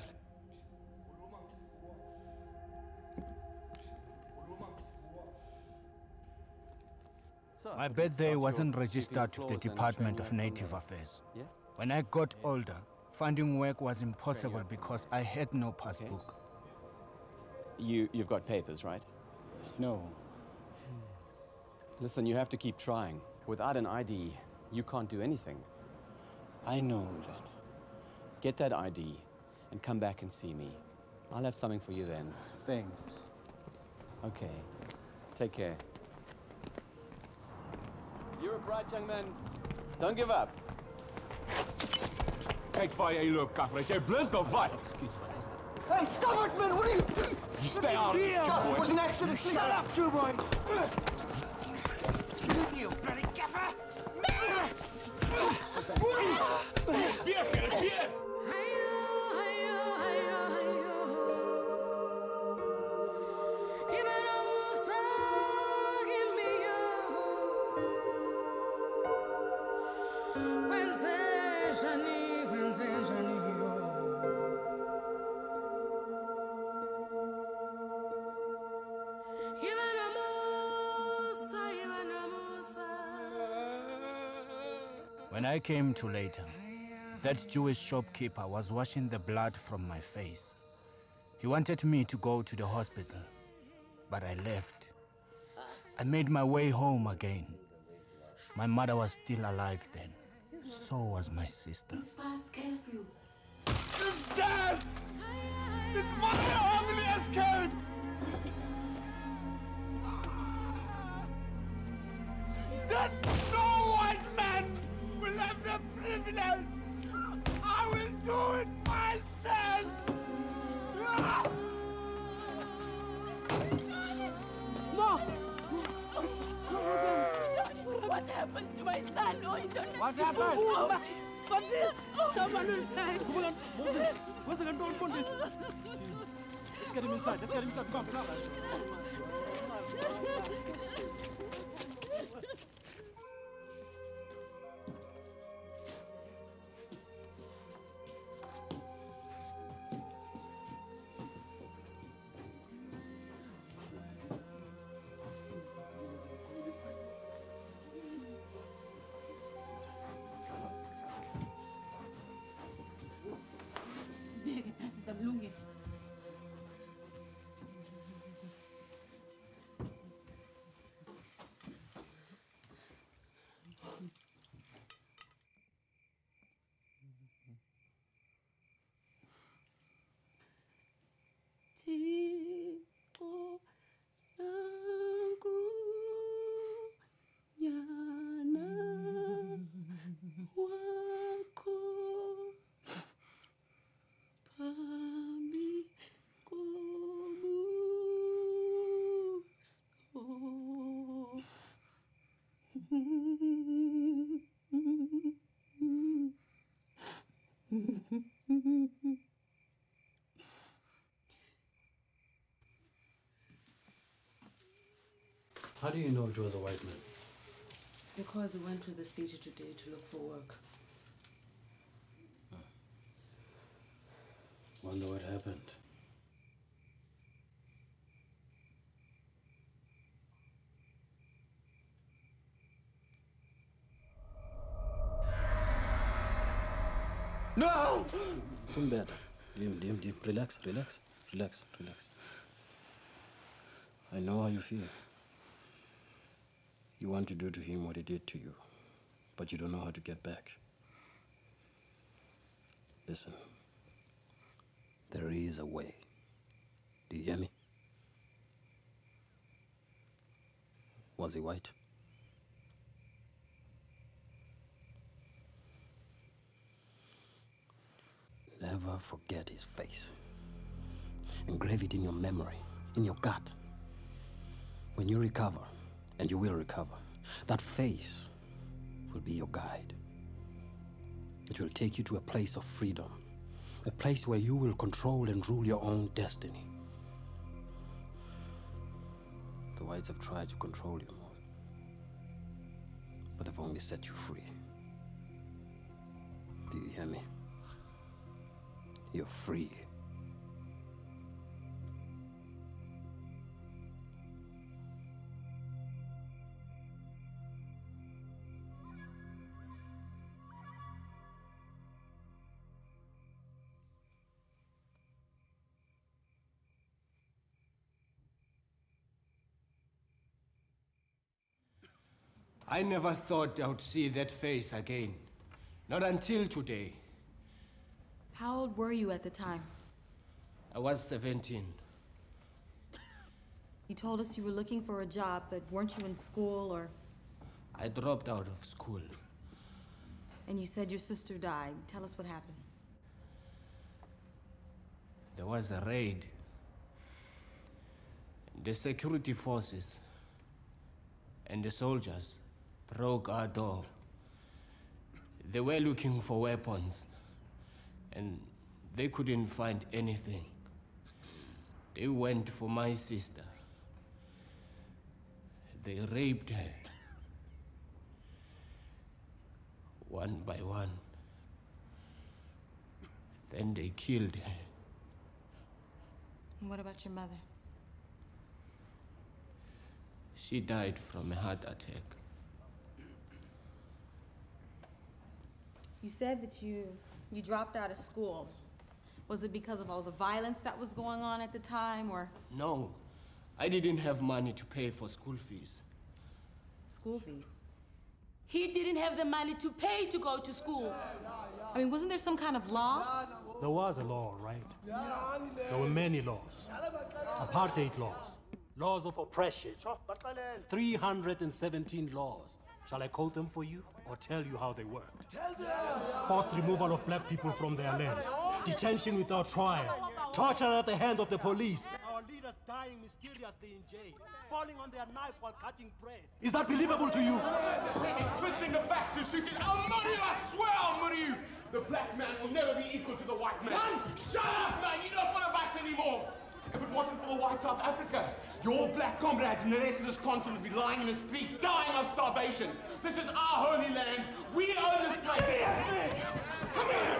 My birthday wasn't registered with the Department of Native Affairs. When I got older, finding work was impossible because I had no passbook. You, you've got papers, right? No. Hmm. Listen, you have to keep trying. Without an ID, you can't do anything. I know that. Get that ID and come back and see me. I'll have something for you then. Thanks. Okay. Take care. You're a bright young man. Don't give up. Kijk waar jij loopt, kaffer. Is jij blind of wat? Excuse me. Hey, stop it, man! What are you doing? You stay out of this, Jew boy. It was an accident. please. Shut up, Jew boy! I came to later, that Jewish shopkeeper was washing the blood from my face. He wanted me to go to the hospital, but I left. I made my way home again. My mother was still alive then. So was my sister. It's fast curfew. It's death! It's my ugly escape! Oh, What happened? Oh, What's this? Someone will die. Come on, Moses, once again, don't put it. Let's get him inside. Let's get him inside. Come, come. Zamlungis. Do you know it was a white man? Because I went to the city today to look for work. Wonder what happened. No! Fumbeta. Liam, Liam, Liam. Relax, relax, relax, relax. I know how you feel. You want to do to him what he did to you, but you don't know how to get back. Listen. There is a way. Do you hear me? Was he white? Never forget his face. Engrave it in your memory, in your gut. When you recover, and you will recover, that face will be your guide. It will take you to a place of freedom, a place where you will control and rule your own destiny. The whites have tried to control you, Moses, but they've only set you free. Do you hear me? You're free. I never thought I would see that face again. Not until today. How old were you at the time? I was 17. You told us you were looking for a job, but weren't you in school or. I dropped out of school. And you said your sister died. Tell us what happened. There was a raid. The security forces and the soldiers broke our door. They were looking for weapons, and they couldn't find anything. They went for my sister. They raped her. One by one. Then they killed her. And what about your mother? She died from a heart attack. You said that you you dropped out of school. Was it because of all the violence that was going on at the time or No, I didn't have money to pay for school fees. school fees? He didn't have the money to pay to go to school. I mean, wasn't there some kind of law? There was a law, right? There were many laws. Apartheid laws. Laws of oppression. 317 laws. Shall I quote them for you or tell you how they worked? Forced removal of black people from their land. Detention without trial. Torture at the hands of the police. Our leaders dying mysteriously in jail. Falling on their knife while cutting bread. Is that believable to you? He's twisting the facts to suit his. I'll murder you, I swear I'll murder you! The black man will never be equal to the white man. None! Shut up, man! You don't want to us anymore! If white South Africa, your black comrades in the rest of this continent will be lying in the street, dying of starvation. This is our holy land. We own this place. Come here! Come here!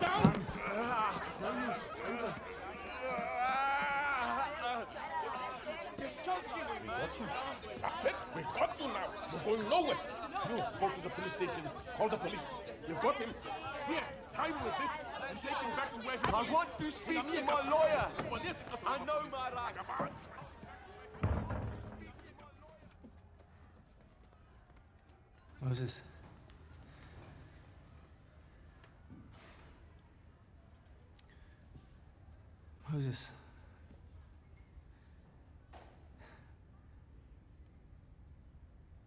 Down! It's no use. It's over. We got you. That's it. We got you now. You're going nowhere. You go to the police station. Call the police. You've got him. Here, tie him with this and take him back to where he I is. want to speak to my lawyer. Well, yes, it doesn't I know my rights. Moses. Moses.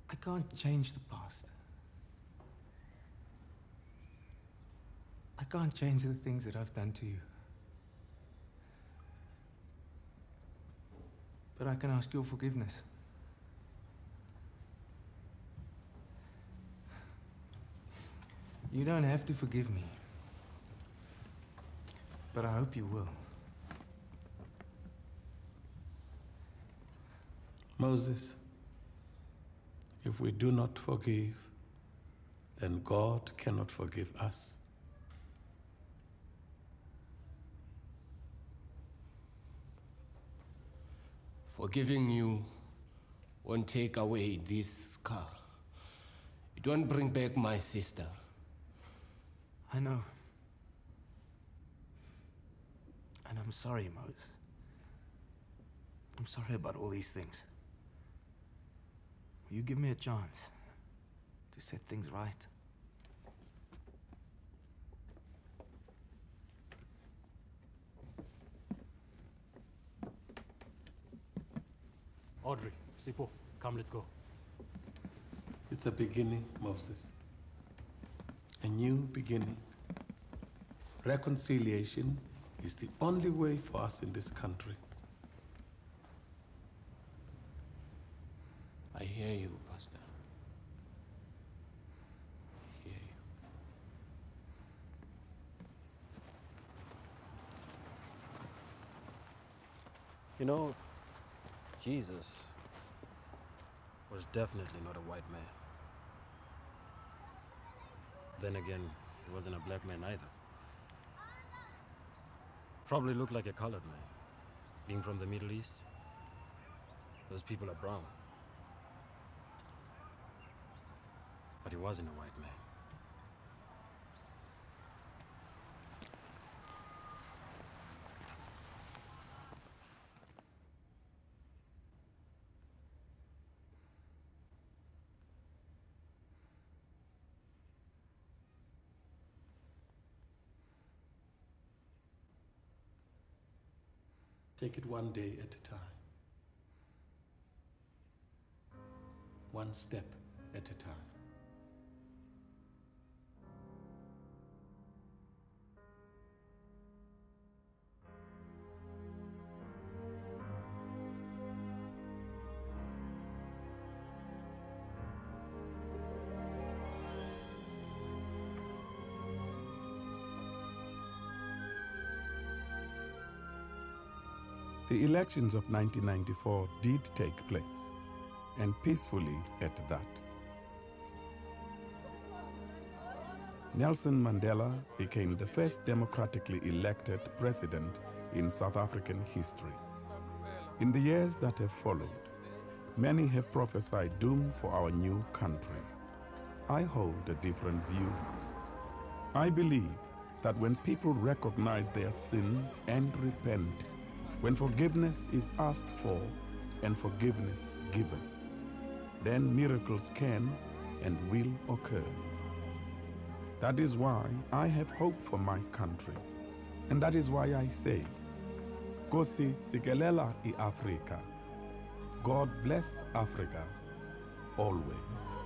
I can't change the past. I can't change the things that I've done to you. But I can ask your forgiveness. You don't have to forgive me. But I hope you will. Moses, if we do not forgive, then God cannot forgive us. Forgiving you won't take away this scar. It won't bring back my sister. I know. And I'm sorry, Mose. I'm sorry about all these things. Will you give me a chance to set things right? Audrey, Sipho, come, let's go. It's a beginning, Moses. A new beginning. Reconciliation is the only way for us in this country. I hear you, Pastor. I hear you. You know, Jesus was definitely not a white man. Then again, he wasn't a black man either. Probably looked like a colored man. Being from the Middle East, those people are brown. But he wasn't a white man. Take it one day at a time. One step at a time. The elections of 1994 did take place, and peacefully at that. Nelson Mandela became the first democratically elected president in South African history. In the years that have followed, many have prophesied doom for our new country. I hold a different view. I believe that when people recognize their sins and repent, when forgiveness is asked for and forgiveness given, then miracles can and will occur. That is why I have hope for my country. And that is why I say, Kosi Sikelela i Afrika. God bless Africa always.